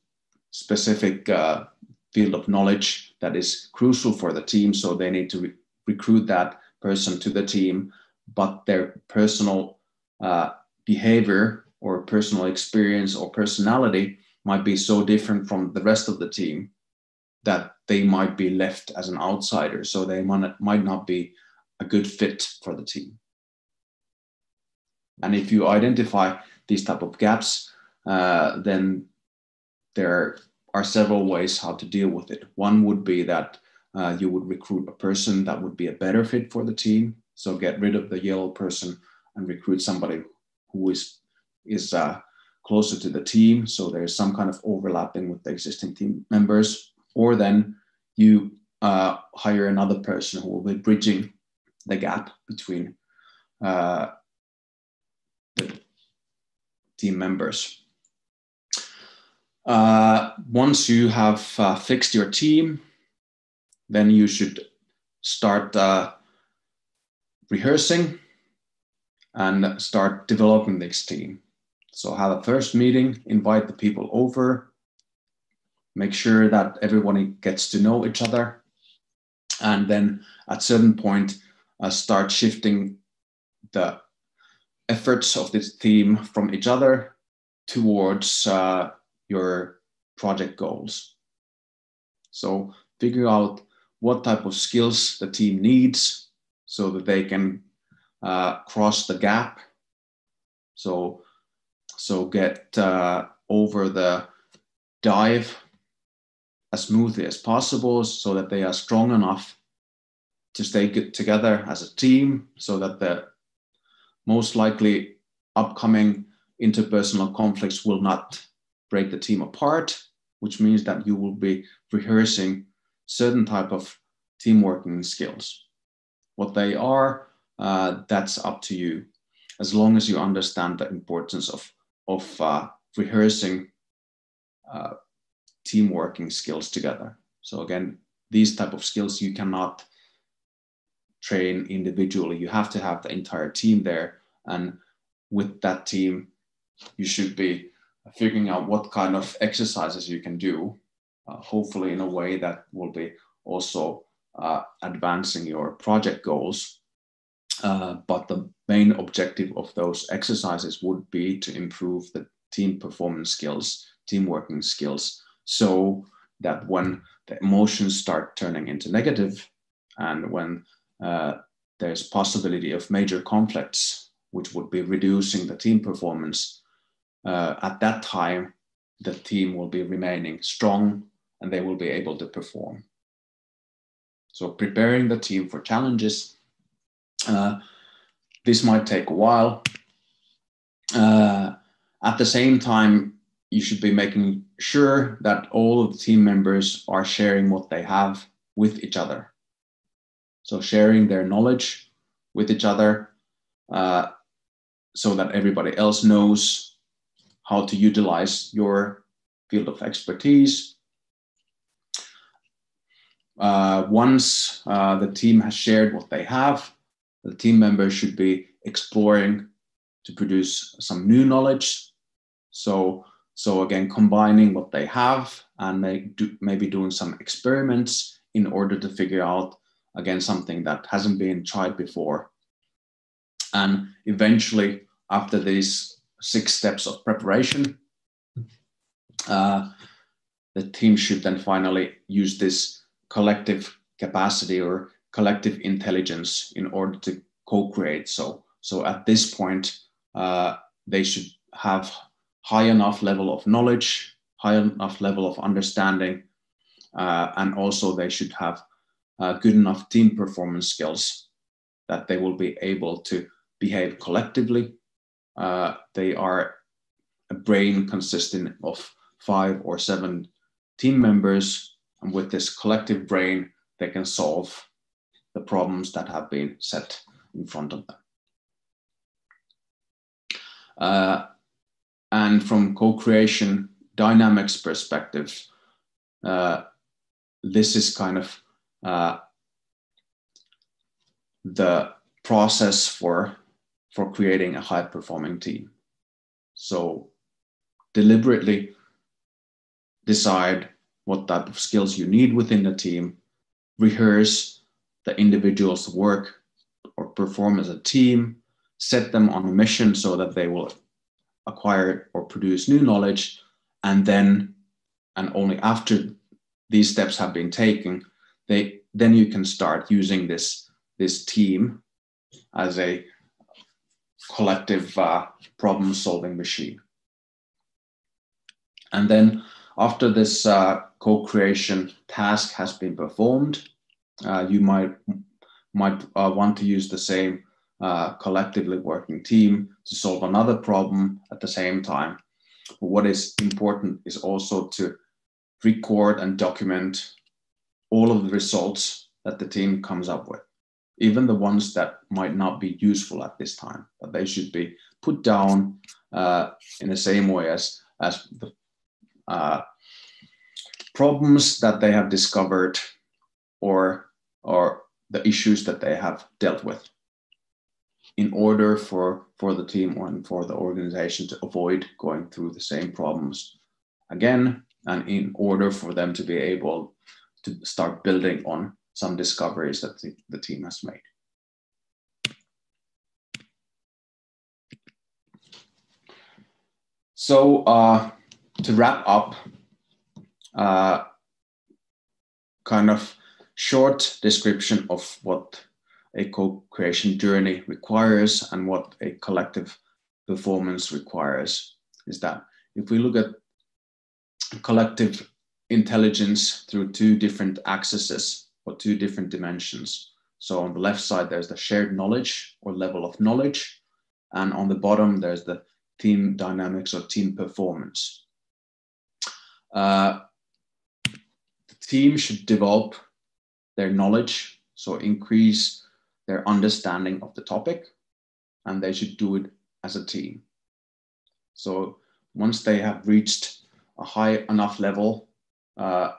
specific uh, field of knowledge that is crucial for the team. So they need to re- recruit that person to the team, but their personal uh, behavior or personal experience or personality might be so different from the rest of the team that they might be left as an outsider. So they might, not be a good fit for the team. And if you identify these type of gaps uh, then there are several ways how to deal with it. One would be that uh, you would recruit a person that would be a better fit for the team. So get rid of the yellow person and recruit somebody who is is uh, closer to the team, so there's some kind of overlapping with the existing team members, or then you uh, hire another person who will be bridging the gap between uh, the team members. Uh, once you have uh, fixed your team, then you should start uh, rehearsing and start developing this team. So have a first meeting, invite the people over, make sure that everybody gets to know each other, and then at certain point uh, start shifting the efforts of this team from each other towards uh, your project goals. So figure out what type of skills the team needs so that they can uh, cross the gap. So, so get uh, over the dive as smoothly as possible so that they are strong enough to stay together as a team so that the most likely upcoming interpersonal conflicts will not break the team apart which means that you will be rehearsing certain type of team working skills what they are uh, that's up to you. As long as you understand the importance of, of uh, rehearsing uh, team working skills together. So again, these type of skills you cannot train individually. You have to have the entire team there. And with that team, you should be figuring out what kind of exercises you can do, uh, hopefully in a way that will be also uh, advancing your project goals uh, but the main objective of those exercises would be to improve the team performance skills, team working skills, so that when the emotions start turning into negative and when uh, there's possibility of major conflicts, which would be reducing the team performance, uh, at that time, the team will be remaining strong and they will be able to perform. So preparing the team for challenges uh, this might take a while. Uh, at the same time, you should be making sure that all of the team members are sharing what they have with each other. So sharing their knowledge with each other uh, so that everybody else knows how to utilize your field of expertise. Uh, once uh, the team has shared what they have, the team members should be exploring to produce some new knowledge. So, so again, combining what they have and do, maybe doing some experiments in order to figure out again something that hasn't been tried before. And eventually, after these six steps of preparation, uh, the team should then finally use this collective capacity or collective intelligence in order to co-create. So, so at this point, uh, they should have high enough level of knowledge, high enough level of understanding, uh, and also they should have uh, good enough team performance skills that they will be able to behave collectively. Uh, they are a brain consisting of five or seven team members, and with this collective brain, they can solve the problems that have been set in front of them. Uh, and from co-creation dynamics perspective, uh, this is kind of uh, the process for for creating a high performing team. So deliberately decide what type of skills you need within the team, rehearse the individual's work or perform as a team, set them on a mission so that they will acquire or produce new knowledge, and then and only after these steps have been taken, they then you can start using this this team as a collective uh, problem solving machine. And then after this uh, co-creation task has been performed, uh, you might might uh, want to use the same uh, collectively working team to solve another problem at the same time. But what is important is also to record and document all of the results that the team comes up with, even the ones that might not be useful at this time, but they should be put down uh, in the same way as, as the uh, problems that they have discovered or, or the issues that they have dealt with in order for, for the team and for the organization to avoid going through the same problems again and in order for them to be able to start building on some discoveries that the, the team has made. So uh, to wrap up, uh, kind of short description of what a co-creation journey requires and what a collective performance requires is that if we look at collective intelligence through two different axes or two different dimensions. So on the left side, there's the shared knowledge or level of knowledge. And on the bottom, there's the team dynamics or team performance. Uh, the team should develop their knowledge, so increase their understanding of the topic, and they should do it as a team. So once they have reached a high enough level uh,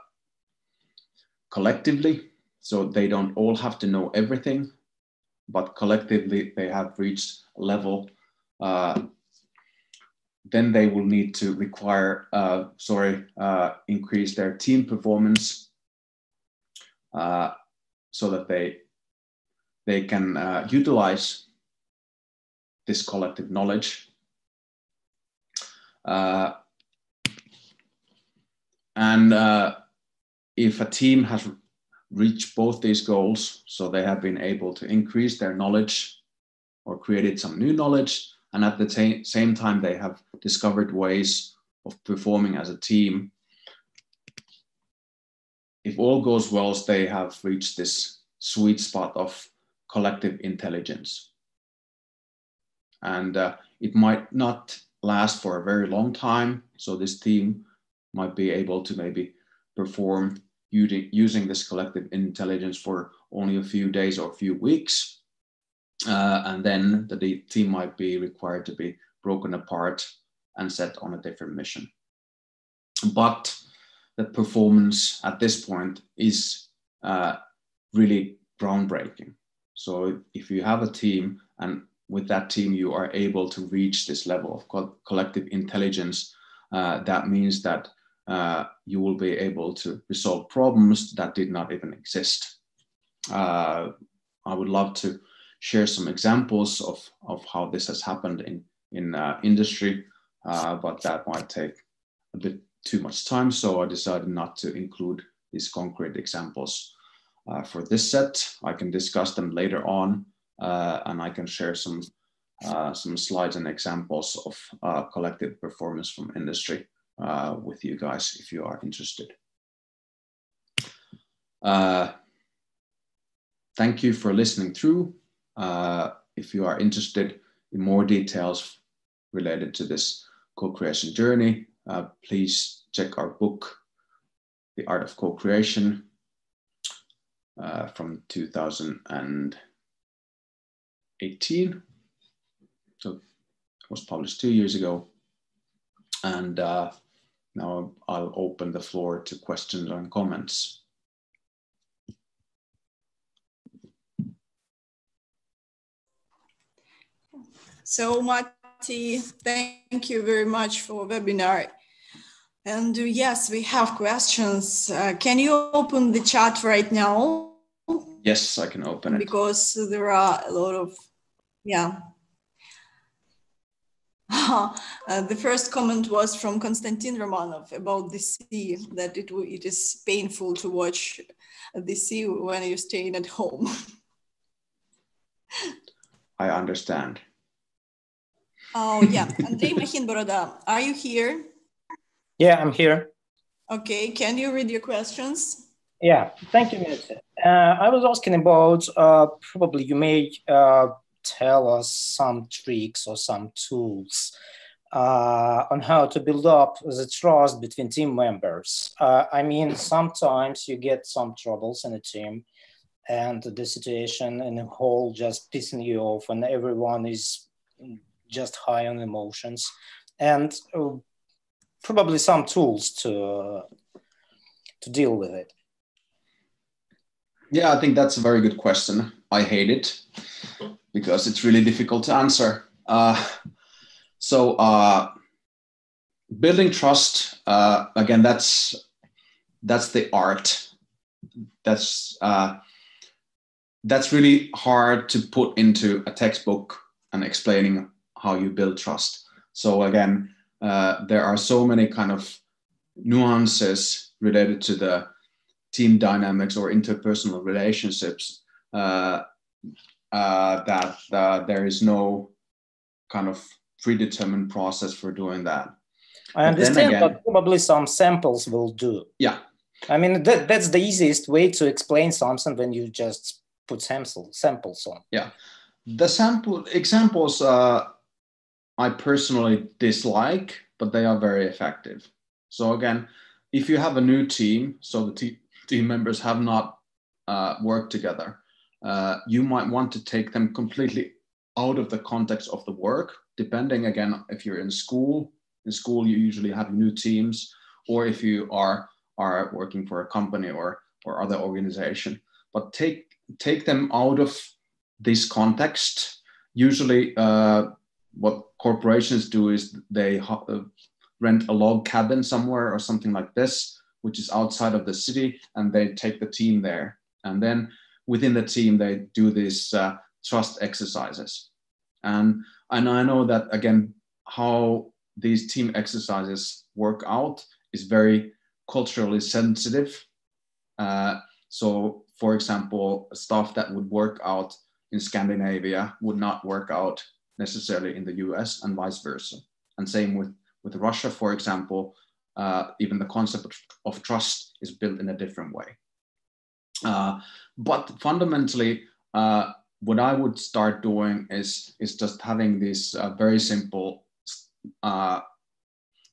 collectively, so they don't all have to know everything, but collectively they have reached a level. Uh, then they will need to require, uh, sorry, uh, increase their team performance uh, so that they they can uh, utilize this collective knowledge. Uh, and uh, if a team has reached both these goals, so they have been able to increase their knowledge or created some new knowledge, and at the same time they have discovered ways of performing as a team. If all goes well, they have reached this sweet spot of collective intelligence. And uh, it might not last for a very long time. So this team might be able to maybe perform using, this collective intelligence for only a few days or a few weeks. Uh, and then the team might be required to be broken apart and set on a different mission. But the performance at this point is uh, really groundbreaking. So if you have a team and with that team you are able to reach this level of co collective intelligence, uh, that means that uh, you will be able to resolve problems that did not even exist. Uh, I would love to share some examples of, of how this has happened in, in uh, industry, uh, but that might take a bit too much time. So I decided not to include these concrete examples uh, for this set. I can discuss them later on uh, and I can share some, uh, some slides and examples of uh, collective performance from industry with you guys if you are interested. thank you for listening through. Uh, if you are interested in more details related to this co-creation journey, uh, please check our book, The Art of Co-Creation uh, from 2018. So it was published two years ago. And uh, now I'll open the floor to questions and comments. So Thank you very much for webinar. And uh, yes, we have questions. Uh, can you open the chat right now? Yes, I can open it. Because there are a lot of, yeah. uh, the first comment was from Konstantin Romanov about the sea, that it, it is painful to watch the sea when you're staying at home. I understand. Oh, yeah. Andrei Machinboroda, are you here? Yeah, I'm here. Okay, can you read your questions? Yeah, thank you. Uh, I was asking about, uh, probably you may uh, tell us some tricks or some tools uh, on how to build up the trust between team members. Uh, I mean, sometimes you get some troubles in a team and the situation in a whole just pissing you off and everyone is just high on emotions and uh, probably some tools to uh, to deal with it. Yeah i think that's a very good question. I hate it because it's really difficult to answer. Uh, so uh, building trust uh, again that's that's the art. That's uh, that's really hard to put into a textbook and explaining how you build trust. So again, uh, there are so many kind of nuances related to the team dynamics or interpersonal relationships uh, uh, that uh, there is no kind of predetermined process for doing that. I understand, again, but probably some samples will do. Yeah. I mean, that, that's the easiest way to explain something when you just put samples, samples on. Yeah. The sample examples uh, I personally dislike, but they are very effective. So again, if you have a new team, so the te team members have not uh, worked together, uh, you might want to take them completely out of the context of the work, depending again, if you're in school, in school you usually have new teams, or if you are, are working for a company or, or other organization, but take, take them out of this context. Usually uh, what corporations do is they uh, rent a log cabin somewhere or something like this, which is outside of the city, and they take the team there. And then within the team, they do these uh, trust exercises. And, and I know that, again, how these team exercises work out is very culturally sensitive. Uh, so, for example, stuff that would work out in Scandinavia would not work out necessarily in the US and vice versa. And same with, with Russia, for example, uh, even the concept of, trust is built in a different way. Uh, but fundamentally, uh, what I would start doing is, is just having these uh, very simple uh,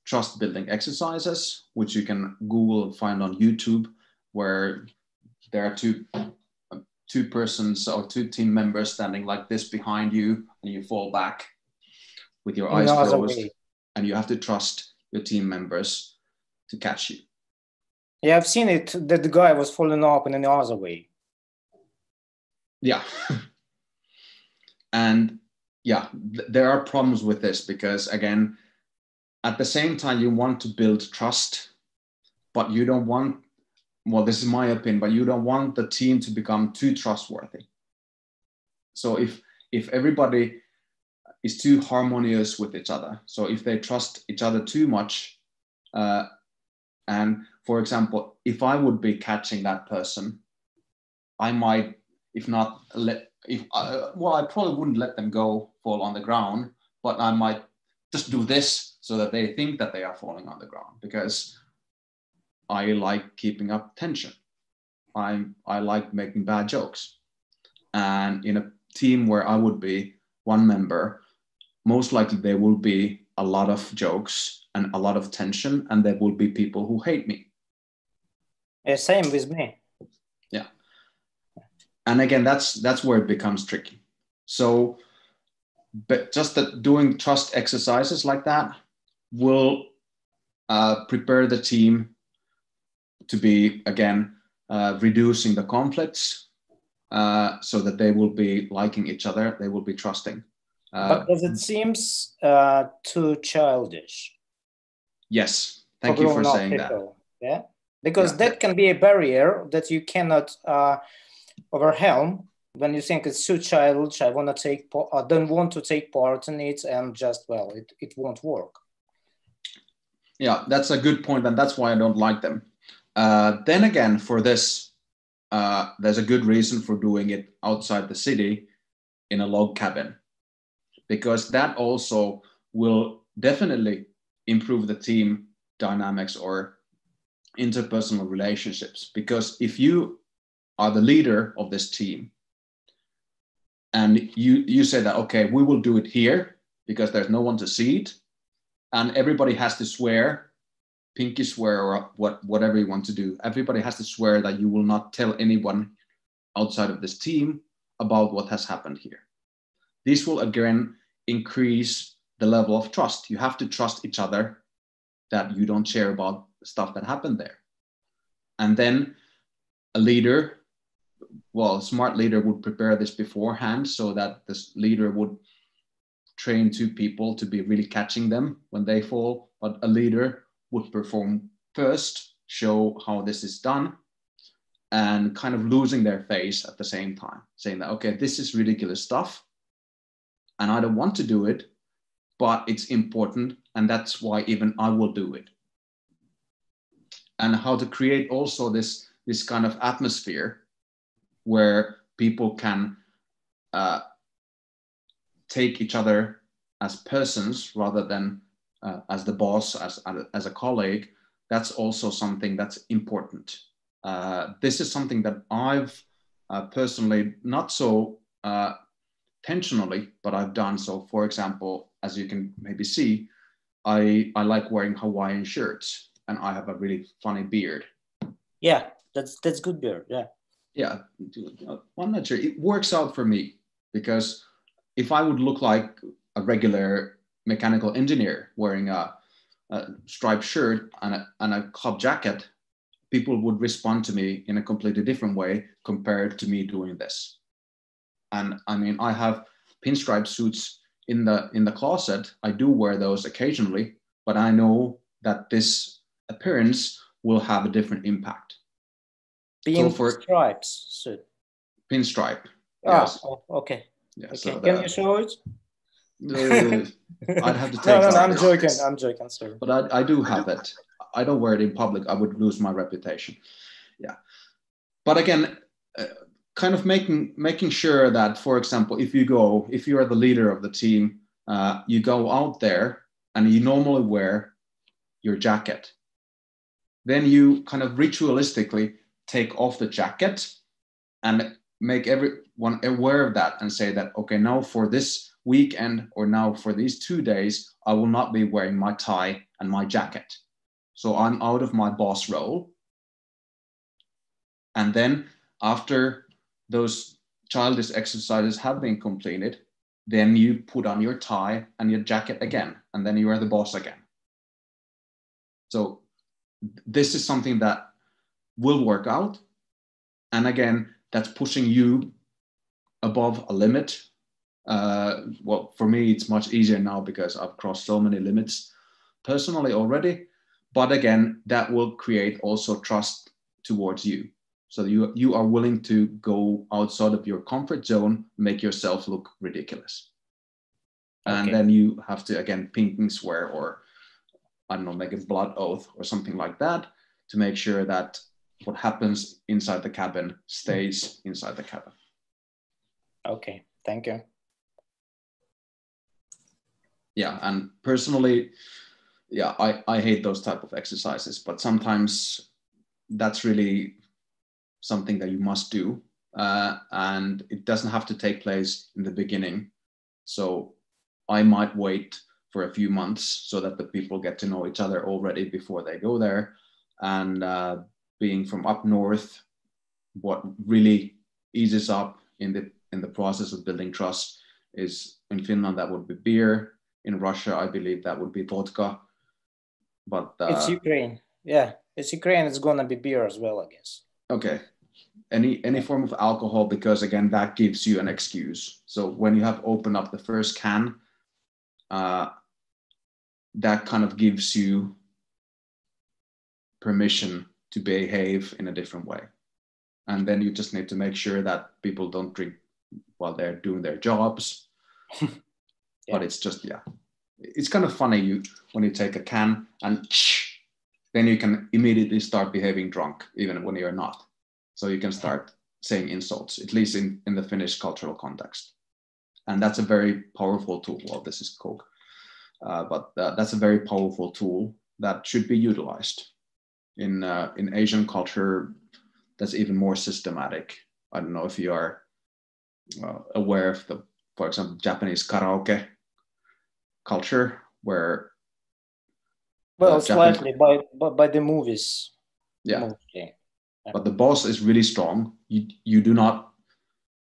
trust building exercises, which you can Google find on YouTube, where there are two two persons or two team members standing like this behind you, and you fall back with your eyes closed, and you have to trust your team members to catch you. Yeah, I've seen it that the guy was falling up in another way. Yeah. and yeah, th- there are problems with this because, again, at the same time, you want to build trust, but you don't want, well, this is my opinion, but you don't want the team to become too trustworthy. So if if everybody is too harmonious with each other, so if they trust each other too much, uh, and for example, if I would be catching that person, I might, if not let, if I, well, I probably wouldn't let them go fall on the ground, but I might just do this so that they think that they are falling on the ground because I like keeping up tension. I I like making bad jokes, and in a team where I would be one member, most likely there will be a lot of jokes and a lot of tension, and there will be people who hate me yeah, same with me. Yeah. And again, that's that's where it becomes tricky. So, but just that doing trust exercises like that will uh, prepare the team to be again uh, reducing the conflicts uh, so that they will be liking each other they will be trusting. Uh, but it seems uh, too childish? Yes. Thank you for saying people. that yeah? Because yeah. that can be a barrier that you cannot uh, overwhelm when you think it's too childish i want to take part i don't want to take part in it and just well it, it won't work. Yeah that's a good point and that's why i don't like them uh, then again for this uh, there's a good reason for doing it outside the city in a log cabin because that also will definitely improve the team dynamics or interpersonal relationships. Because if you are the leader of this team and you you say that okay we will do it here because there's no one to see it and everybody has to swear pinky swear or what whatever you want to do everybody has to swear that you will not tell anyone outside of this team about what has happened here this will again increase the level of trust you have to trust each other that you don't share about stuff that happened there. And then a leader, well, a smart leader would prepare this beforehand so that this leader would train two people to be really catching them when they fall. But a leader would perform first, show how this is done, and kind of losing their face at the same time, saying that, okay, this is ridiculous stuff. And I don't want to do it, but it's important. And that's why even I will do it and how to create also this this kind of atmosphere where people can uh, take each other as persons rather than uh, as the boss as, as a colleague that's also something that's important uh, this is something that i've uh, personally not so uh, intentionally but i've done so for example as you can maybe see i i like wearing hawaiian shirts and I have a really funny beard. Yeah, that's that's good beard. Yeah. Yeah, I'm not sure. It works out for me because if I would look like a regular mechanical engineer wearing a, a striped shirt and a, and a club jacket, people would respond to me in a completely different way compared to me doing this. And I mean, I have pinstripe suits in the in the closet. I do wear those occasionally, but I know that this appearance will have a different impact. Being so for stripes, so. pinstripe. Ah, yes. oh, okay. Yeah, okay. So Can you show it? Uh, I'd have to take. no, no, no I'm joking. I'm joking. Sorry. But I, I do have it. I don't wear it in public. I would lose my reputation. Yeah. But again, uh, kind of making making sure that, for example, if you go, if you are the leader of the team, uh, you go out there and you normally wear your jacket then you kind of ritualistically take off the jacket and make everyone aware of that and say that okay now for this weekend or now for these two days, I will not be wearing my tie and my jacket. So I'm out of my boss role. And then after those childish exercises have been completed, then you put on your tie and your jacket again, and then you are the boss again. So this is something that will work out. And again, that's pushing you above a limit. Uh, well, for me, it's much easier now because I've crossed so many limits personally already. But again, that will create also trust towards you. So you you are willing to go outside of your comfort zone, make yourself look ridiculous, okay. and then you have to again pink and swear or I don't know make a blood oath or something like that to make sure that what happens inside the cabin stays inside the cabin. Okay, thank you. Yeah, and personally, yeah, I, I hate those type of exercises, but sometimes that's really something that you must do. Uh, and it doesn't have to take place in the beginning. So I might wait for a few months so that the people get to know each other already before they go there. And uh, being from up north, what really eases up in the in the process of building trust is in Finland that would be beer. In Russia, I believe that would be vodka. But uh, it's Ukraine. Yeah, it's Ukraine. It's gonna be beer as well, I guess. Okay. Any any form of alcohol because again that gives you an excuse. So when you have opened up the first can, uh, that kind of gives you permission to behave in a different way. And then you just need to make sure that people don't drink while they're doing their jobs. yeah. But it's just yeah, it's kind of funny you when you take a can and then you can immediately start behaving drunk even when you're not. So you can start saying insults, at least in, in the Finnish cultural context. And that's a very powerful tool. Well, this is Coke, uh, but uh, that's a very powerful tool that should be utilized. In, uh, in Asian culture, that's even more systematic. I don't know if you are uh, aware of the, for example, Japanese karaoke culture, where well, slightly by, by, by the movies. Yeah. Mostly but the boss is really strong. You you do not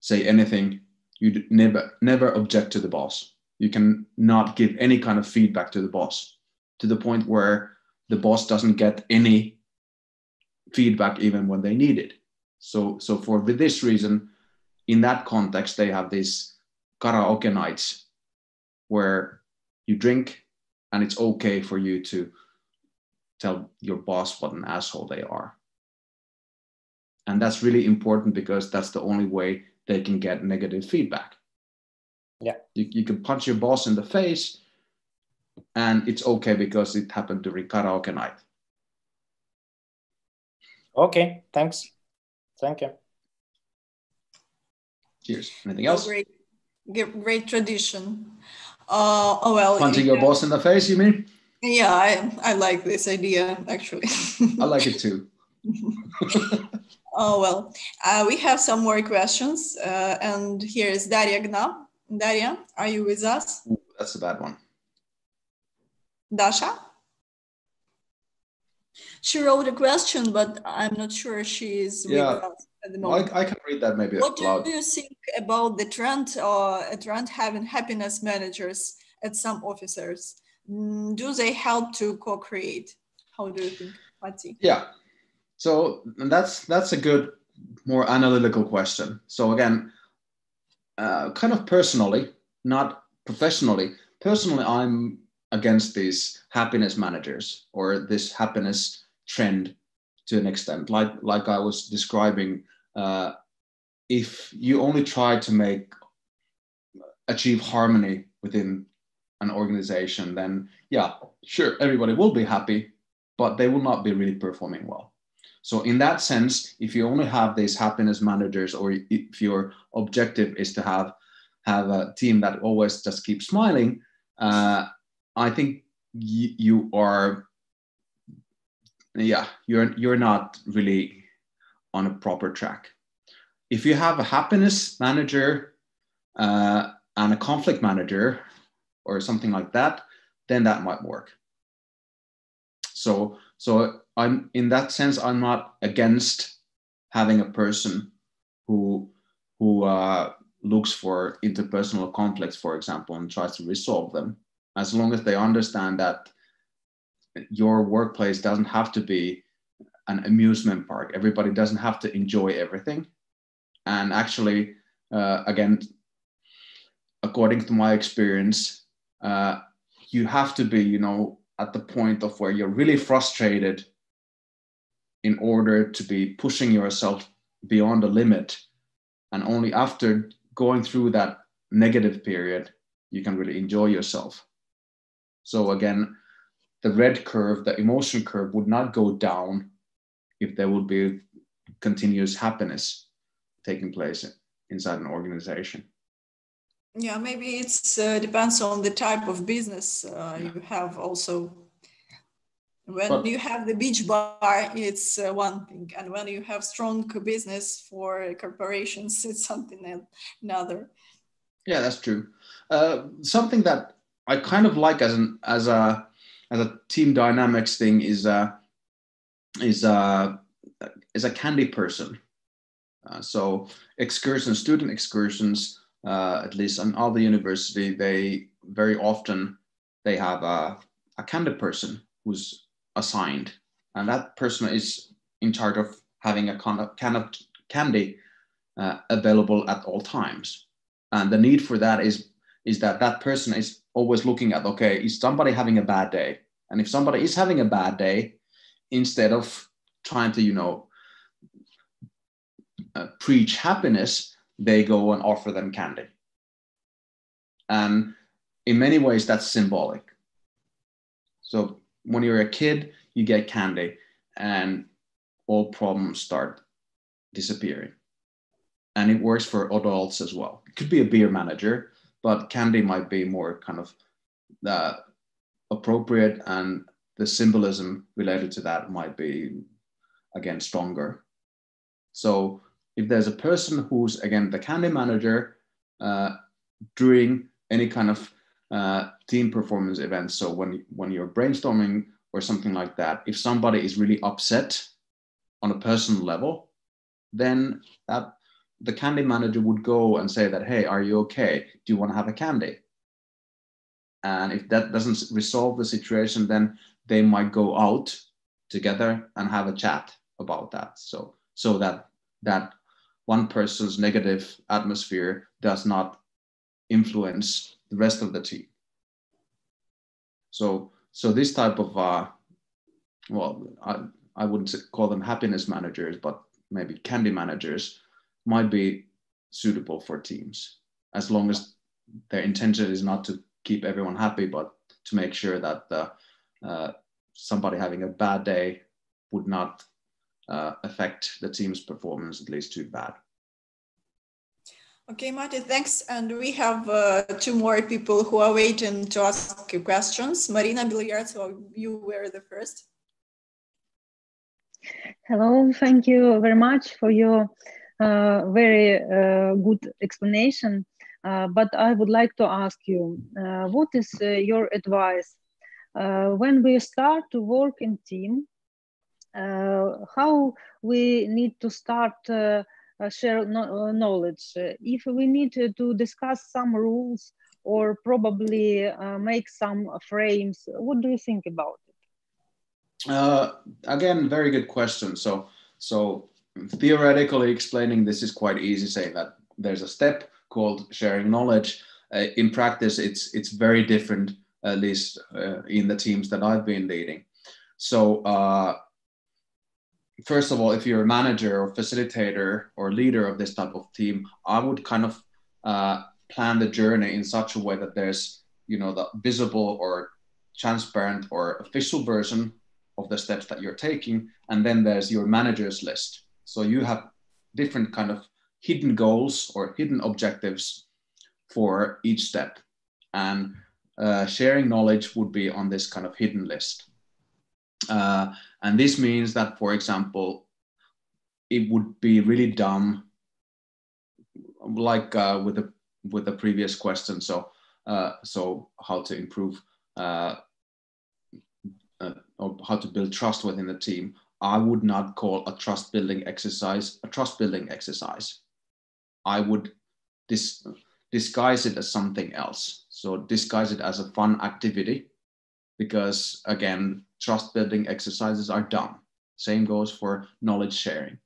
say anything. You never never object to the boss. You can not give any kind of feedback to the boss to the point where the boss doesn't get any feedback even when they need it. So so for this reason, in that context, they have these karaoke nights where you drink and it's okay for you to tell your boss what an asshole they are and that's really important because that's the only way they can get negative feedback. Yeah. You, you can punch your boss in the face and it's okay because it happened during karaoke night. Okay, thanks. Thank you. Cheers. Anything else? Great, great tradition. Uh, oh well. Punching your boss in the face, you mean? Yeah, I, I like this idea actually. I like it too. Oh, well, uh, we have some more questions. Uh, and here is Daria Gna. Daria, are you with us? Ooh, that's a bad one. Dasha? She wrote a question, but I'm not sure she is yeah. with us at the moment. I, I, can read that maybe. What do you think about the trend or uh, a trend having happiness managers at some officers? Mm, do they help to co-create? How do you think, Matti? Yeah, so that's that's a good, more analytical question. So again, uh, kind of personally, not professionally. Personally, I'm against these happiness managers or this happiness trend to an extent. Like like I was describing, uh, if you only try to make achieve harmony within an organization, then yeah, sure, everybody will be happy, but they will not be really performing well. So in that sense, if you only have these happiness managers, or if your objective is to have have a team that always just keeps smiling, uh, I think you are, yeah, you're you're not really on a proper track. If you have a happiness manager uh, and a conflict manager or something like that, then that might work. So, so I'm in that sense, I'm not against having a person who who uh, looks for interpersonal conflicts, for example, and tries to resolve them, as long as they understand that your workplace doesn't have to be an amusement park. Everybody doesn't have to enjoy everything. And actually, uh, again, according to my experience, uh, you have to be, you know, at the point of where you're really frustrated in order to be pushing yourself beyond the limit. And only after going through that negative period, you can really enjoy yourself. So again, the red curve, the emotion curve would not go down if there would be continuous happiness taking place inside an organization. Yeah, maybe it uh, depends on the type of business uh, you have also. When you have the beach bar, it's uh, one thing. And when you have strong business for corporations, it's something another. Yeah, that's true. Uh, something that I kind of like as an as a as a team dynamics thing is uh, is a is a candy person. Uh, so excursions, student excursions, uh, at least on the university, they very often they have a, a candy person who's assigned, and that person is in charge of having a can of, can of candy uh, available at all times. And the need for that is is that that person is always looking at okay, is somebody having a bad day? And if somebody is having a bad day, instead of trying to you know uh, preach happiness, they go and offer them candy. And in many ways, that's symbolic. So when you're a kid, you get candy, and all problems start disappearing. And it works for adults as well. It could be a beer manager, but candy might be more kind of uh, appropriate, and the symbolism related to that might be again stronger. So if there's a person who's again the candy manager uh, during any kind of uh, team performance events so when when you're brainstorming or something like that if somebody is really upset on a personal level then that the candy manager would go and say that hey are you okay do you want to have a candy and if that doesn't resolve the situation then they might go out together and have a chat about that so so that that one person's negative atmosphere does not influence the rest of the team. So, so this type of, uh, well, I, I wouldn't call them happiness managers, but maybe candy managers might be suitable for teams as long as their intention is not to keep everyone happy, but to make sure that the, uh, somebody having a bad day would not uh, affect the team's performance at least too bad. Okay, Matti, thanks. And we have uh, two more people who are waiting to ask you questions. Marina Bilyartsova, you were the first. Hello, thank you very much for your uh, very uh, good explanation. Uh, but I would like to ask you, uh, what is uh, your advice Uh, when we start to work in team? Uh, how we need to start uh, share no knowledge. if we need to, discuss some rules or probably make some frames, what do you think about it? Uh, again, very good question. So, so theoretically explaining this is quite easy. Saying that there's a step called sharing knowledge. Uh, in practice, it's it's very different, at least uh, in the teams that I've been leading. So uh, first of all, if you're a manager or facilitator or leader of this type of team, I would kind of uh, plan the journey in such a way that there's, you know, the visible or transparent or official version of the steps that you're taking, and then there's your manager's list. So you have different kind of hidden goals or hidden objectives for each step, and uh, sharing knowledge would be on this kind of hidden list. Uh, and this means that, for example, it would be really dumb, like uh, with a with the previous question. So uh, so how to improve uh, or how to build trust within the team. I would not call a trust building exercise a trust building exercise. I would dis- disguise it as something else. So disguise it as a fun activity because again, trust building exercises are dumb. Same goes for knowledge sharing.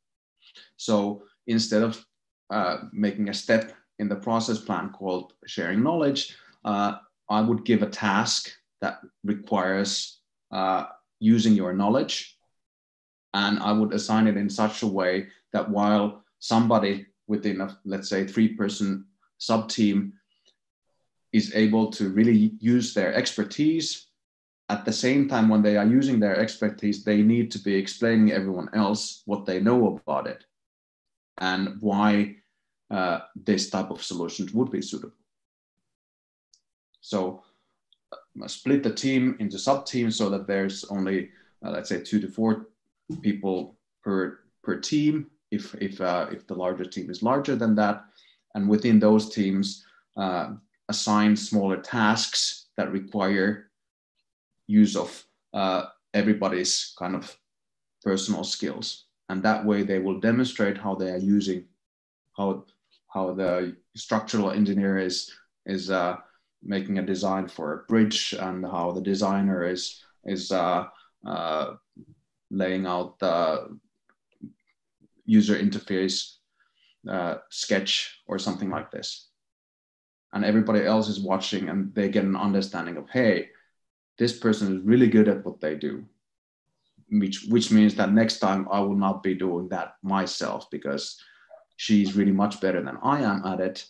So instead of uh, making a step in the process plan called sharing knowledge, uh, I would give a task that requires uh, using your knowledge. And I would assign it in such a way that while somebody within a, let's say, three person sub team is able to really use their expertise. At the same time when they are using their expertise they need to be explaining everyone else what they know about it and why uh, this type of solutions would be suitable. So uh, split the team into sub teams so that there's only uh, let's say two to four people per per team. If if uh, if the larger team is larger than that and within those teams uh, assign smaller tasks that require use of uh, everybody's kind of personal skills and that way they will demonstrate how they are using how how the structural engineer is is uh, making a design for a bridge and how the designer is is uh, uh, laying out the user interface uh, sketch or something like this. And everybody else is watching and they get an understanding of, hey, this person is really good at what they do. Which, which means that next time I will not be doing that myself because she's really much better than I am at it.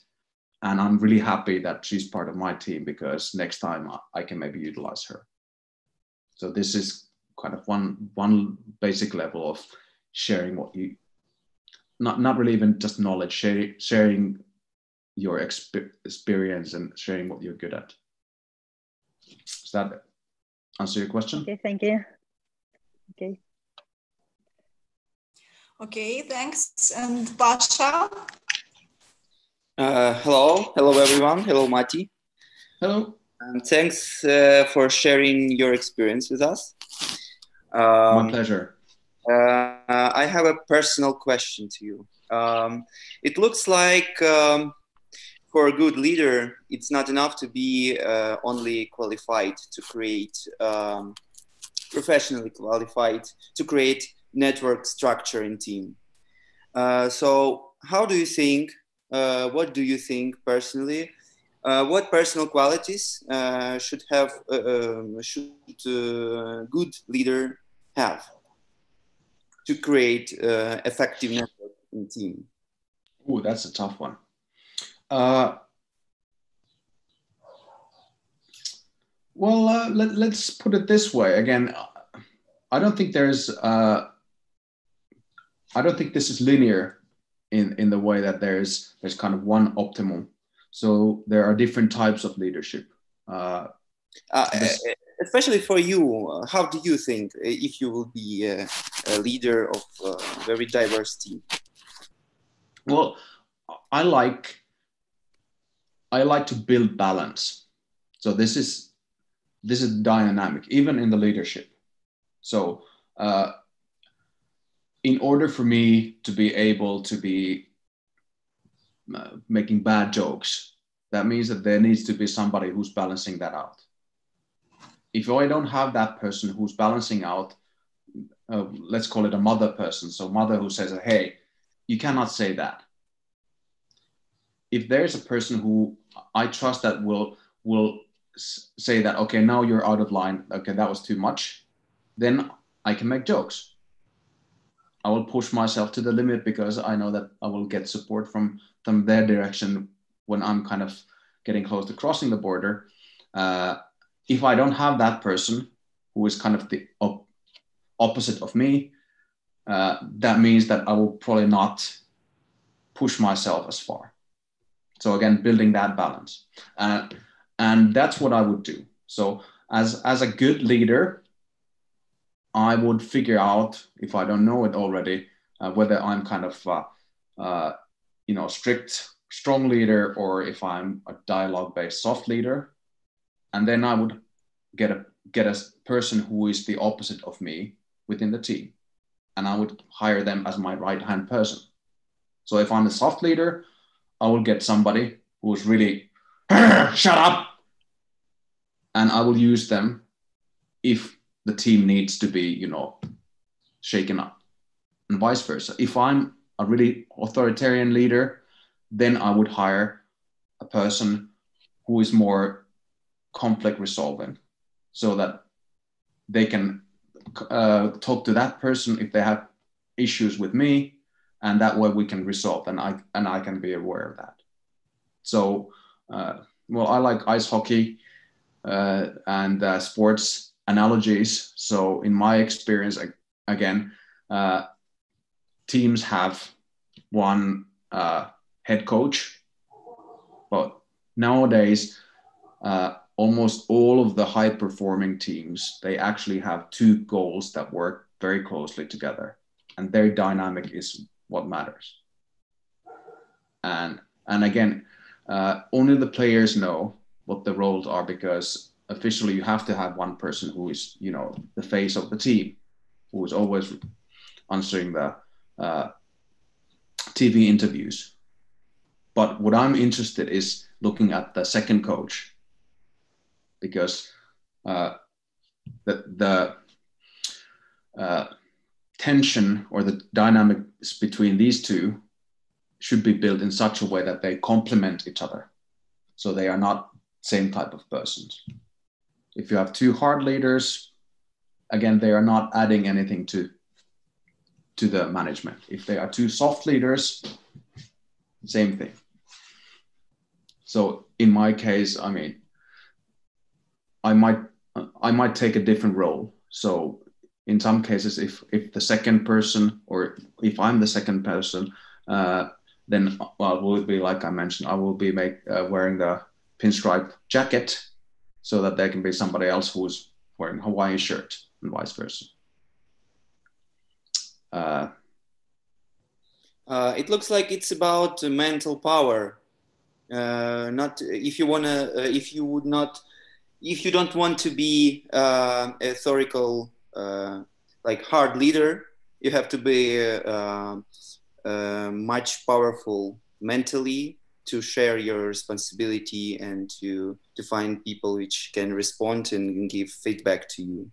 And I'm really happy that she's part of my team because next time I can maybe utilize her. So this is kind of one one basic level of sharing what you not not really even just knowledge sharing sharing your exp- experience and sharing what you're good at. Does that answer your question? Okay thank you. Okay. Okay thanks. And pasha uh, hello. Hello everyone. Hello Matti. Hello. And thanks uh, for sharing your experience with us. Um, my pleasure. Uh, I have a personal question to you. Um, it looks like um, for a good leader, it's not enough to be uh, only qualified to create, um, professionally qualified to create network structure in team. Uh, so, how do you think? Uh, what do you think personally? Uh, what personal qualities uh, should have um, should good leader have? to create uh, effective network in team? Oh, that's a tough one. Uh, well, uh, let, us put it this way. Again, I don't think there's. Uh, I don't think this is linear in in the way that there's there's kind of one optimum. So there are different types of leadership. Uh, uh, especially for you, uh, how do you think uh, if you will be a, a leader of a very diverse team? Well, I like I like to build balance. So this is this is dynamic, even in the leadership. So uh, in order for me to be able to be uh, making bad jokes, that means that there needs to be somebody who's balancing that out if I don't have that person who's balancing out, uh, let's call it a mother person, so mother who says, "Hey, you cannot say that." If there's a person who I trust that will will say that, okay, now you're out of line. Okay, that was too much. Then I can make jokes. I will push myself to the limit because I know that I will get support from from their direction when I'm kind of getting close to crossing the border. Uh, if I don't have that person who is kind of the op- opposite of me, uh, that means that I will probably not push myself as far. So again, building that balance, uh, and that's what I would do. So as as a good leader, I would figure out if I don't know it already uh, whether I'm kind of uh, uh, you know strict strong leader or if I'm a dialogue based soft leader. And then I would get a get a person who is the opposite of me within the team. And I would hire them as my right hand person. So if I'm a soft leader, I will get somebody who's really shut up. And I will use them if the team needs to be, you know, shaken up. And vice versa. If I'm a really authoritarian leader, then I would hire a person who is more conflict resolving so that they can uh, talk to that person if they have issues with me and that way we can resolve and i and i can be aware of that. So uh, well i like ice hockey uh, and uh, sports analogies. So in my experience again uh, teams have one uh, head coach but nowadays uh, almost all of the high performing teams they actually have two goals that work very closely together and their dynamic is what matters. And and again uh, only the players know what the roles are because officially you have to have one person who is you know the face of the team who is always answering the uh, tv interviews. But what i'm interested is looking at the second coach because uh, the, the uh, tension or the dynamics between these two should be built in such a way that they complement each other. So they are not same type of persons. If you have two hard leaders, again, they are not adding anything to, to the management. If they are two soft leaders, same thing. So in my case, I mean, I might I might take a different role. So in some cases, if if the second person or if I'm the second person, uh, then well, will be like I mentioned, I will be make, uh, wearing the pinstripe jacket, so that there can be somebody else who's wearing a Hawaiian shirt and vice versa. Uh, uh, it looks like it's about mental power. Uh, not if you wanna, uh, if you would not if you don't want to be uh, a uh, like hard leader, you have to be uh, uh, much powerful mentally to share your responsibility and to to find people which can respond and give feedback to you.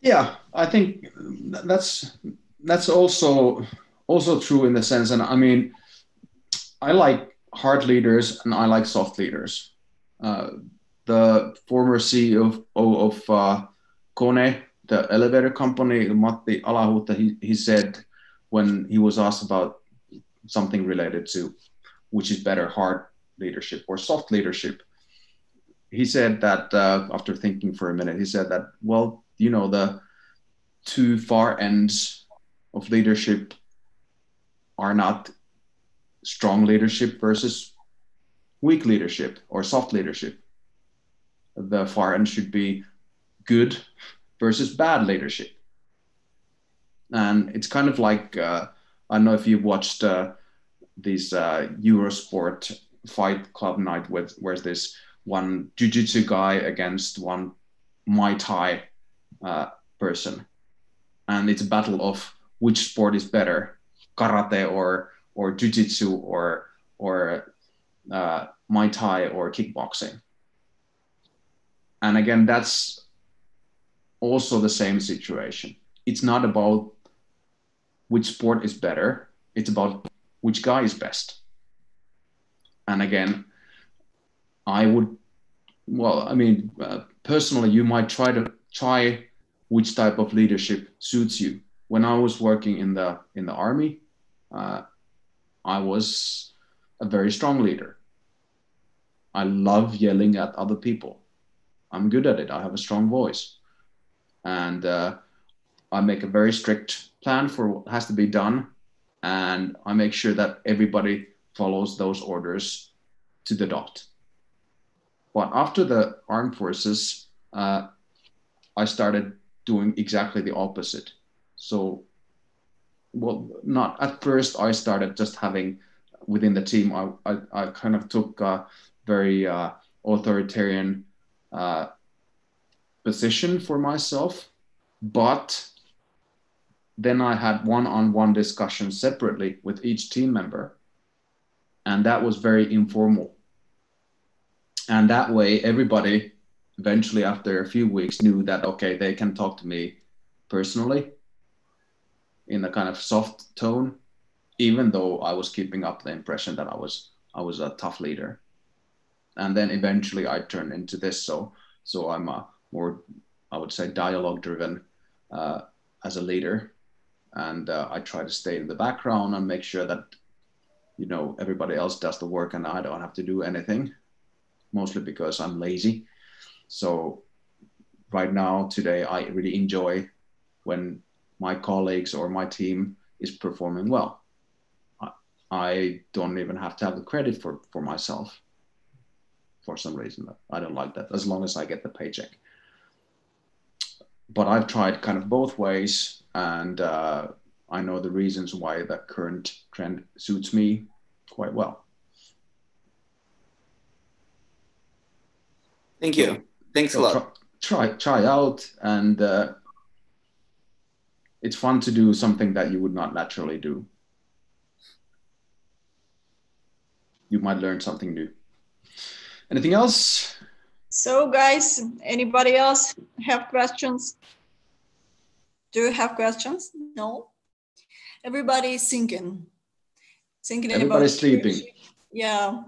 Yeah, I think that's that's also also true in the sense, and I mean, I like hard leaders and I like soft leaders. Uh, the former CEO of, of uh, Kone, the elevator company, Matti Alahuhta, he, he said when he was asked about something related to which is better, hard leadership or soft leadership, he said that uh, after thinking for a minute, he said that, well, you know, the two far ends of leadership are not strong leadership versus weak leadership or soft leadership. The far end should be good versus bad leadership. And it's kind of like uh, I don't know if you've watched uh, uh, Eurosport fight club night with where's this one jiu-jitsu guy against one Muay Thai uh, person, and it's a battle of which sport is better, karate or or jiu-jitsu or or uh, Muay Thai or kickboxing and again, that's also the same situation. It's not about which sport is better, it's about which guy is best. And again, I would, well, I mean, uh, personally, you might try to try which type of leadership suits you. When I was working in the in the army, uh, I was a very strong leader. I love yelling at other people. I'm good at it. I have a strong voice, and uh, I make a very strict plan for what has to be done, and I make sure that everybody follows those orders to the dot. But after the armed forces, uh, I started doing exactly the opposite. So, well, not at first. I started just having within the team, I, I, I kind of took a very uh, authoritarian uh, position for myself, but then I had one-on-one discussion separately with each team member, and that was very informal. And that way, everybody eventually, after a few weeks, knew that okay, they can talk to me personally in a kind of soft tone, even though I was keeping up the impression that I was I was a tough leader. And then eventually, I turned into this. So so I'm a more I would say dialogue driven uh, as a leader, and uh, I try to stay in the background and make sure that you know everybody else does the work and I don't have to do anything. Mostly because I'm lazy. So right now today I really enjoy when my colleagues or my team is performing well. I don't even have to have the credit for, for myself for some reason. I don't like that as long as I get the paycheck. But I've tried kind of both ways, and uh, I know the reasons why the current trend suits me quite well. Thank you. Thanks so a lot. Try, try, try out, and uh, it's fun to do something that you would not naturally do. You might learn something new. Anything else? So, guys, anybody else have questions? Do you have questions? No. Everybody is thinking. Thinking Everybody's sleeping. Yeah.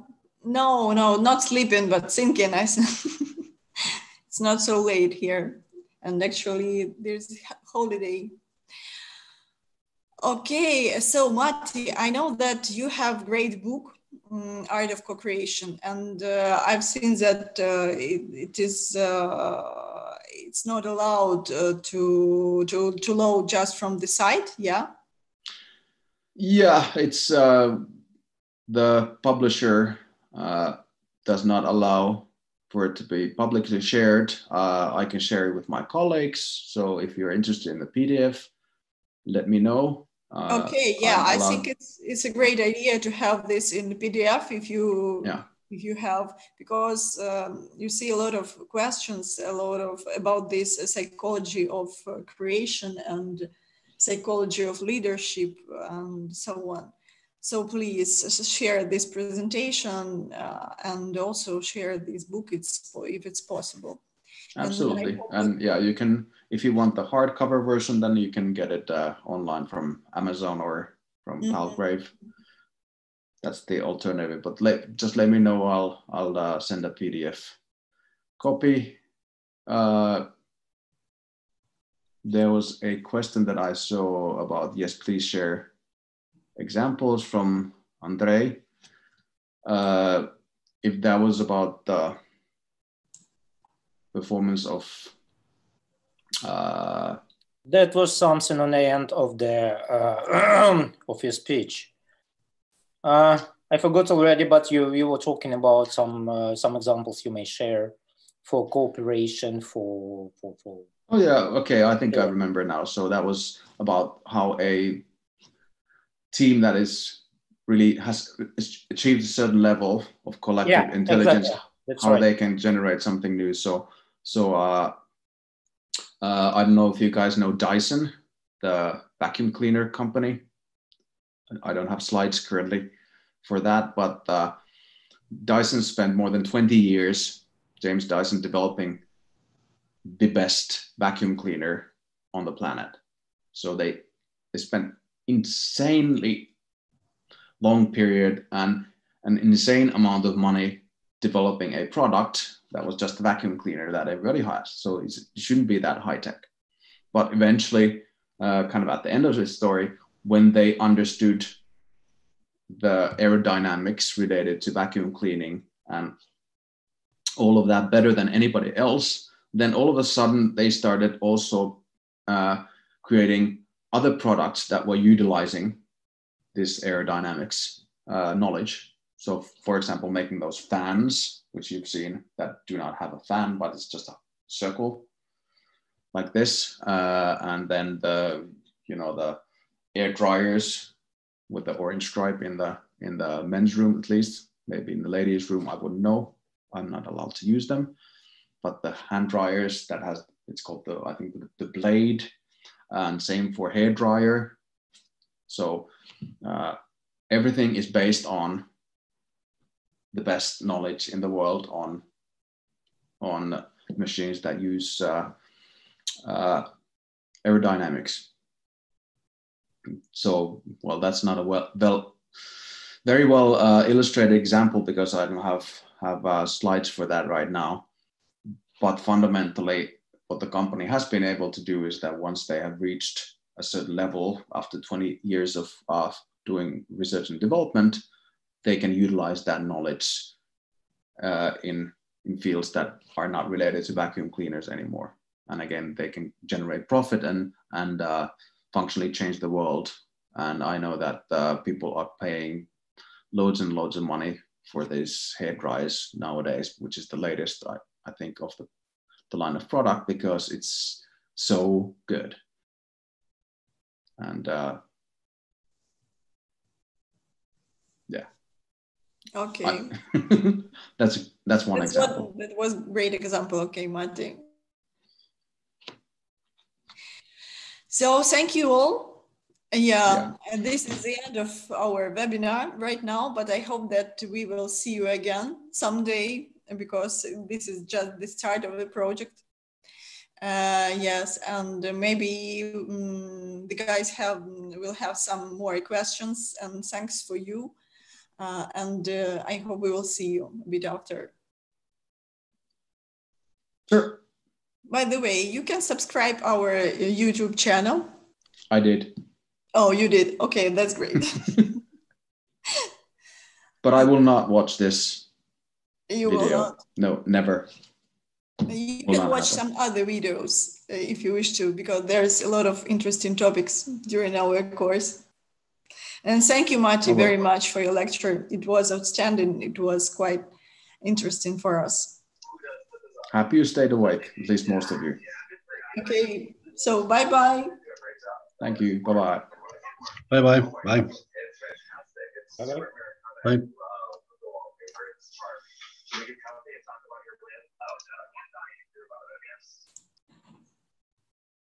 No, no, not sleeping, but thinking. I it's not so late here. And actually, there's holiday. Okay, so Matti, I know that you have great book, um, Art of Co-Creation, and uh, I've seen that uh, it, it is uh, it's not allowed uh, to to to load just from the site. Yeah. Yeah, it's uh, the publisher uh, does not allow for it to be publicly shared. Uh, I can share it with my colleagues. So if you're interested in the PDF, let me know. Uh, okay, yeah, I think it's it's a great idea to have this in PDF if you yeah. if you have because um, you see a lot of questions, a lot of about this psychology of uh, creation and psychology of leadership and so on. So please share this presentation uh, and also share this book it's, if it's possible. Absolutely. And, and, yeah, you can, if you want the hardcover version, then you can get it uh, online from Amazon or from mm -hmm. Palgrave. That's the alternative, but let, just let me know. I'll, I'll uh, send a PDF copy. Uh, there was a question that I saw about, yes, please share examples from Andre. Uh, if that was about the performance of uh, that was something on the end of the uh, of your speech. Uh, I forgot already, but you you were talking about some uh, some examples you may share for cooperation for for for. Oh yeah, okay. I think I remember now. So that was about how a team that is really has achieved a certain level of collective yeah, intelligence, exactly. how right. they can generate something new. So, so uh, uh, I don't know if you guys know Dyson, the vacuum cleaner company. I don't have slides currently for that, but uh, Dyson spent more than 20 years, James Dyson, developing the best vacuum cleaner on the planet. So they they spent insanely long period and an insane amount of money developing a product that was just a vacuum cleaner that everybody has. So it shouldn't be that high tech. But eventually, uh, kind of at the end of the story, when they understood the aerodynamics related to vacuum cleaning and all of that better than anybody else, then all of a sudden they started also uh, creating other products that were utilizing this aerodynamics uh, knowledge. So, for example, making those fans, which you've seen that do not have a fan, but it's just a circle like this, uh, and then the you know the air dryers with the orange stripe in the in the men's room at least. Maybe in the ladies' room, I wouldn't know. I'm not allowed to use them. But the hand dryers that has it's called the I think the, the blade, and same for hair dryer. So uh, everything is based on the best knowledge in the world on on machines that use uh, uh, aerodynamics. So, well, that's not a well, well very well uh, illustrated example because I don't have have uh, slides for that right now. But fundamentally, what the company has been able to do is that once they have reached a certain level after 20 years of doing research and development, they can utilize that knowledge uh, in in fields that are not related to vacuum cleaners anymore. And again, they can generate profit and and uh, functionally change the world. And I know that uh, people are paying loads and loads of money for these hair dryers nowadays, which is the latest I, I think of the, the line of product because it's so good. And uh, yeah. Okay. That's that's one that's example. What, that was great example. Okay, Martin. So thank you all. Yeah, Yeah. and this is the end of our webinar right now, but I hope that we will see you again someday because this is just the start of the project. Uh, yes, and maybe um, the guys have will have some more questions and thanks for you. Uh, and uh, I hope we will see you a bit after. Sure. By the way, you can subscribe our uh, YouTube channel. I did. Oh, you did. Okay, that's great. but I will not watch this you will video. not. No, never. You Will can watch happen. some other videos uh, if you wish to, because there's a lot of interesting topics during our course. And thank you, Matti, I will. very much for your lecture. It was outstanding. It was quite interesting for us. Happy you stayed awake, at least most of you. Okay, so bye bye. Thank you. Bye bye. Bye bye. Bye. Bye-bye. Bye.